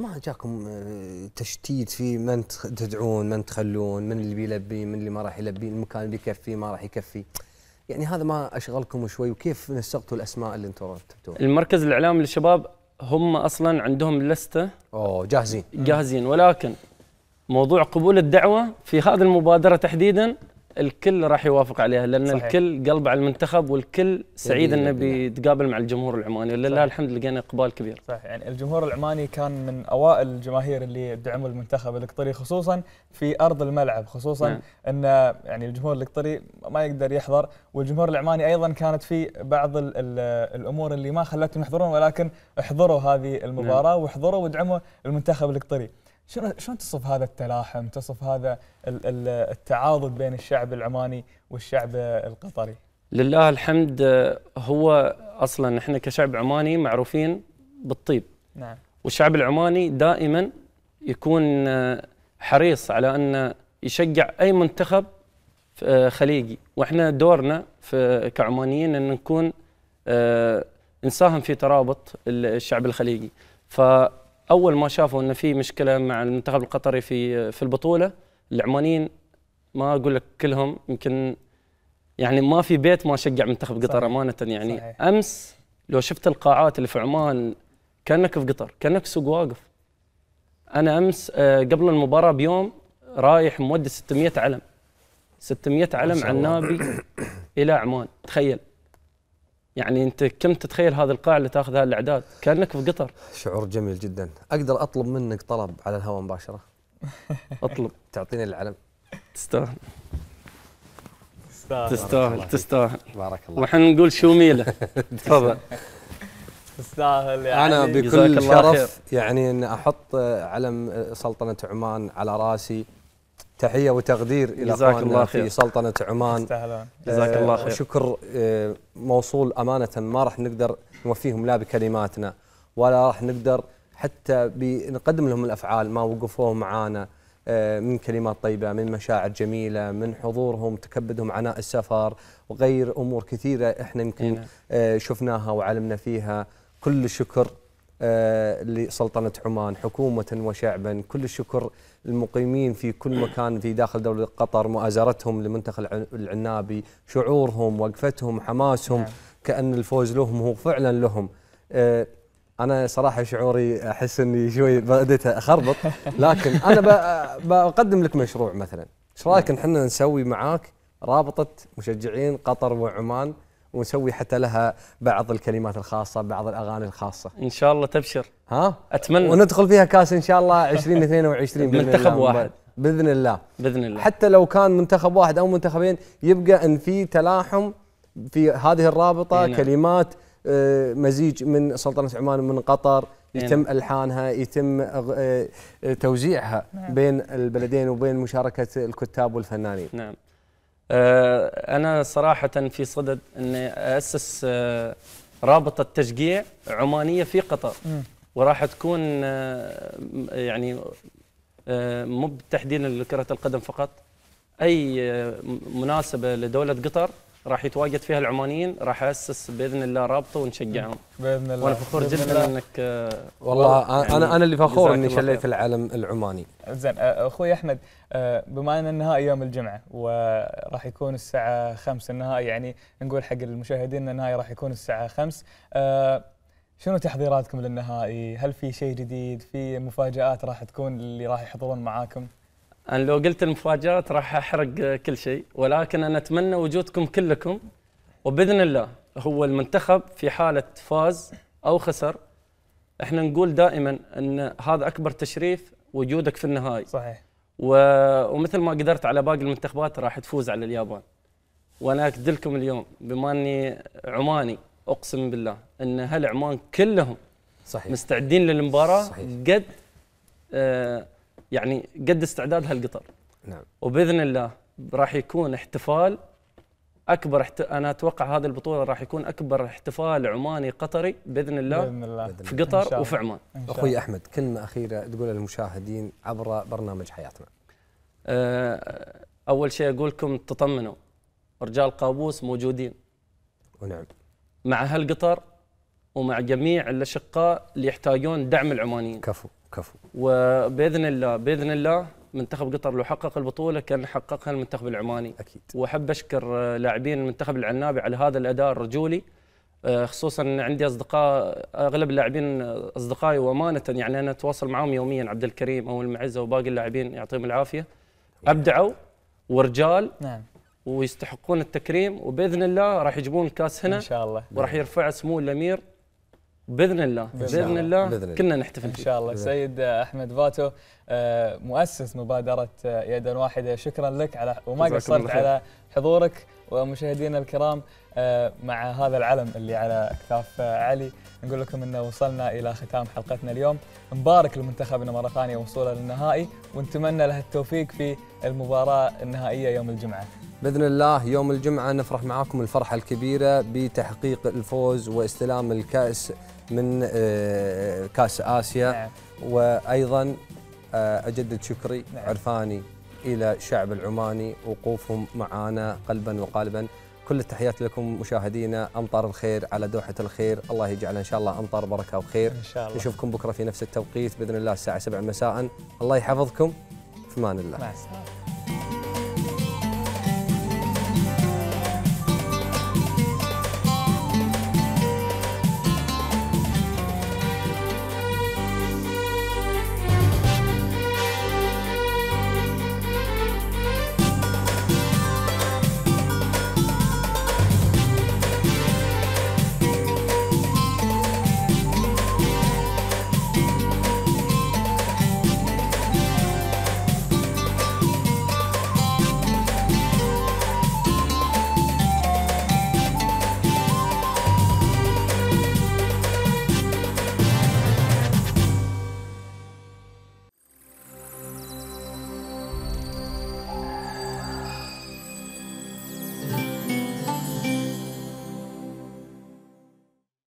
ما جاكم آه، تشتيت في من تدعون من تخلون من اللي بيلبي من اللي ما راح يلبي المكان اللي بيكفي ما راح يكفي. يعني هذا ما أشغلكم شوي وكيف نسقتوا الأسماء اللي أنتم رتبتوها المركز الاعلامي للشباب هم أصلا عندهم لستة أوه جاهزين. جاهزين. ولكن موضوع قبول الدعوة في هذه المبادرة تحديدا الكل راح يوافق عليها لأن صحيح. صحيح. الكل قلب على المنتخب والكل سعيد إنه. بيتقابل مع الجمهور العماني ولله صحيح. الحمد لقينا إقبال كبير صح يعني الجمهور العماني كان من أوائل الجماهير اللي دعموا المنتخب القطري خصوصا في أرض الملعب خصوصا نعم. إن يعني الجمهور القطري ما يقدر يحضر والجمهور العماني أيضا كانت في بعض ال ال الأمور اللي ما خلتهم يحضرون ولكن احضروا هذه المباراة واحضروا ودعموا المنتخب القطري شلون تصف هذا التلاحم تصف هذا ال- ال- التعاضد بين الشعب العماني والشعب القطري؟ لله الحمد آه، هو أصلا إحنا كشعب عماني معروفين بالطيب. نعم. والشعب العماني دائما يكون آه، حريص على انه يشجع أي منتخب آه، خليجي. وإحنا دورنا في كعمانيين أن نكون نساهم في ترابط ال- الشعب الخليجي. فاول ما شافوا إن في مشكلة مع المنتخب القطري في في البطولة العمانيين ما أقول لك كلهم يمكن يعني ما في بيت ما شجع منتخب قطر صحيح. أمانة يعني صحيح. أمس لو شفت القاعات اللي في عمان كأنك في قطر كأنك سوق واقف أنا أمس آه، قبل المباراة بيوم رايح مودي 600 علم 600 علم الله. عنابي إلى عمان تخيل يعني انت كم تتخيل هذه القاعة اللي تاخذها الإعداد؟ كأنك في قطر. شعور جميل جدا. أقدر أطلب منك طلب على الهواء مباشرة؟ أطلب. تعطيني العلم. تستاهل. تستاهل. تستاهل تستاهل. بارك الله وحنا نقول شوميله تفضل. تستاهل يعني. أنا بكل شرف يعني ان أحط علم سلطنة عمان على رأسي. تحية وتقدير إلى جزاك أخواننا الله في خير. سلطنة عمان جزاك الله خير. شكر آه، موصول أمانة ما راح نقدر نوفيهم لا بكلماتنا ولا راح نقدر حتى بنقدم لهم الأفعال ما وقفوه معانا آه، من كلمات طيبة من مشاعر جميلة من حضورهم تكبدهم عناء السفر وغير أمور كثيرة إحنا يمكن. آه، شفناها وعلمنا فيها كل الشكر آه، لسلطنة عمان حكومة وشعبا كل الشكر المقيمين في كل مكان في داخل دولة قطر مؤازرتهم لمنتخب الع- العنابي شعورهم وقفتهم حماسهم نعم. كأن الفوز لهم هو فعلا لهم. آه، أنا صراحة شعوري أحس أني شوي بديت أخربط لكن أنا ب- بقدم لك مشروع مثلا. إيش رأيك إن إحنا نسوي معاك رابطة مشجعين قطر وعمان؟ ونسوي حتى لها بعض الكلمات الخاصة بعض الأغاني الخاصة إن شاء الله تبشر ها أتمنى وندخل فيها كاس إن شاء الله 2022 بإذن منتخب. واحد. بإذن الله بإذن الله حتى لو كان منتخب واحد أو منتخبين يبقى أن في تلاحم في هذه الرابطة إي نعم. كلمات آه، مزيج من سلطنة عمان ومن قطر إي يتم نعم. ألحانها يتم آه، آه، توزيعها نعم. بين البلدين وبين مشاركة الكتاب والفنانين نعم أنا صراحة في صدد أني أسس آه، رابطة تشجيع عمانية في قطر. وراح تكون آه، يعني آه، مو تحديدا لكرة القدم فقط أي آه، مناسبة لدولة قطر راح يتواجد فيها العمانيين راح أسس بإذن الله رابطة ونشجعهم بإذن الله وأنا فخور جدا آه، والله يعني أنا أنا اللي فخور إني شليت. العلم العماني زين أخوي أحمد بما أن النهائي يوم الجمعة وراح يكون الساعة 5 النهائي يعني نقول حق المشاهدين إن النهائي راح يكون الساعة 5 آه، شنو تحضيراتكم للنهائي؟ هل في شيء جديد؟ في مفاجآت راح تكون اللي راح يحضرون معاكم؟ أنا لو قلت المفاجآت راح أحرق كل شيء ولكن أنا أتمنى وجودكم كلكم وبإذن الله هو المنتخب في حالة فاز أو خسر. إحنا نقول دائما إن هذا أكبر تشريف وجودك في النهائي. صحيح. و... ومثل ما قدرت على باقي المنتخبات راح تفوز على اليابان. وأنا اكد لكم اليوم بما أني عماني أقسم بالله إن هل عمان كلهم صحيح. مستعدين للمباراة صحيح. قد آه يعني قد استعداد هالقطر. نعم. وبإذن الله راح يكون احتفال أكبر احت... أنا أتوقع هذه البطولة راح يكون أكبر احتفال عماني قطري بإذن الله, بإذن الله. في إن شاء قطر الله. وفي عمان. إن شاء أخوي. أحمد كلمة أخيرة تقولها للمشاهدين عبر برنامج حياتنا. آه، أول شيء أقول لكم تطمنوا. رجال قابوس موجودين. ونعم. مع هالقطر ومع جميع الأشقاء اللي يحتاجون دعم العمانيين. كفو. كفو. وبإذن الله بإذن الله منتخب قطر لو حقق البطولة كان حققها المنتخب العماني. أكيد. وأحب أشكر آه، لاعبين المنتخب العنابي على هذا الأداء الرجولي. آه، خصوصا ان عندي أصدقاء أغلب اللاعبين آه، أصدقائي وأمانة يعني أنا أتواصل معهم يوميا عبد الكريم أو المعزه وباقي اللاعبين يعطيهم العافية. أبدعوا ورجال نعم. ويستحقون التكريم وبإذن الله راح يجيبون الكاس هنا. إن شاء الله. وراح يرفع سمو الأمير. بإذن الله. بإذن بإذن الله. الله بإذن الله. كنا نحتفل إن شاء الله. سيد أحمد فاتو آه، مؤسس مبادرة آه، يدا واحدة. شكرا لك على وما قصرت. على حضورك. ومشاهدينا الكرام آه، مع هذا العلم اللي على اكتاف علي نقول لكم إنه وصلنا إلى ختام حلقتنا اليوم. مبارك لمنتخبنا مرة ثانية وصوله للنهائي ونتمنى له التوفيق في المباراة النهائية يوم الجمعة. بإذن الله يوم الجمعة نفرح معاكم الفرحة الكبيرة بتحقيق الفوز واستلام الكأس من آه، كاس آسيا. نعم. وأيضا آه، اجدد شكري نعم. عرفاني إلى الشعب العماني وقوفهم معنا قلبا وقالبا. كل التحيات لكم مشاهدينا أمطار الخير على دوحة الخير. الله يجعل إن شاء الله أمطار بركة وخير. إن شاء الله. نشوفكم بكرة في نفس التوقيت بإذن الله الساعة 7 مساء. الله يحفظكم. في أمان الله. مع السلامة.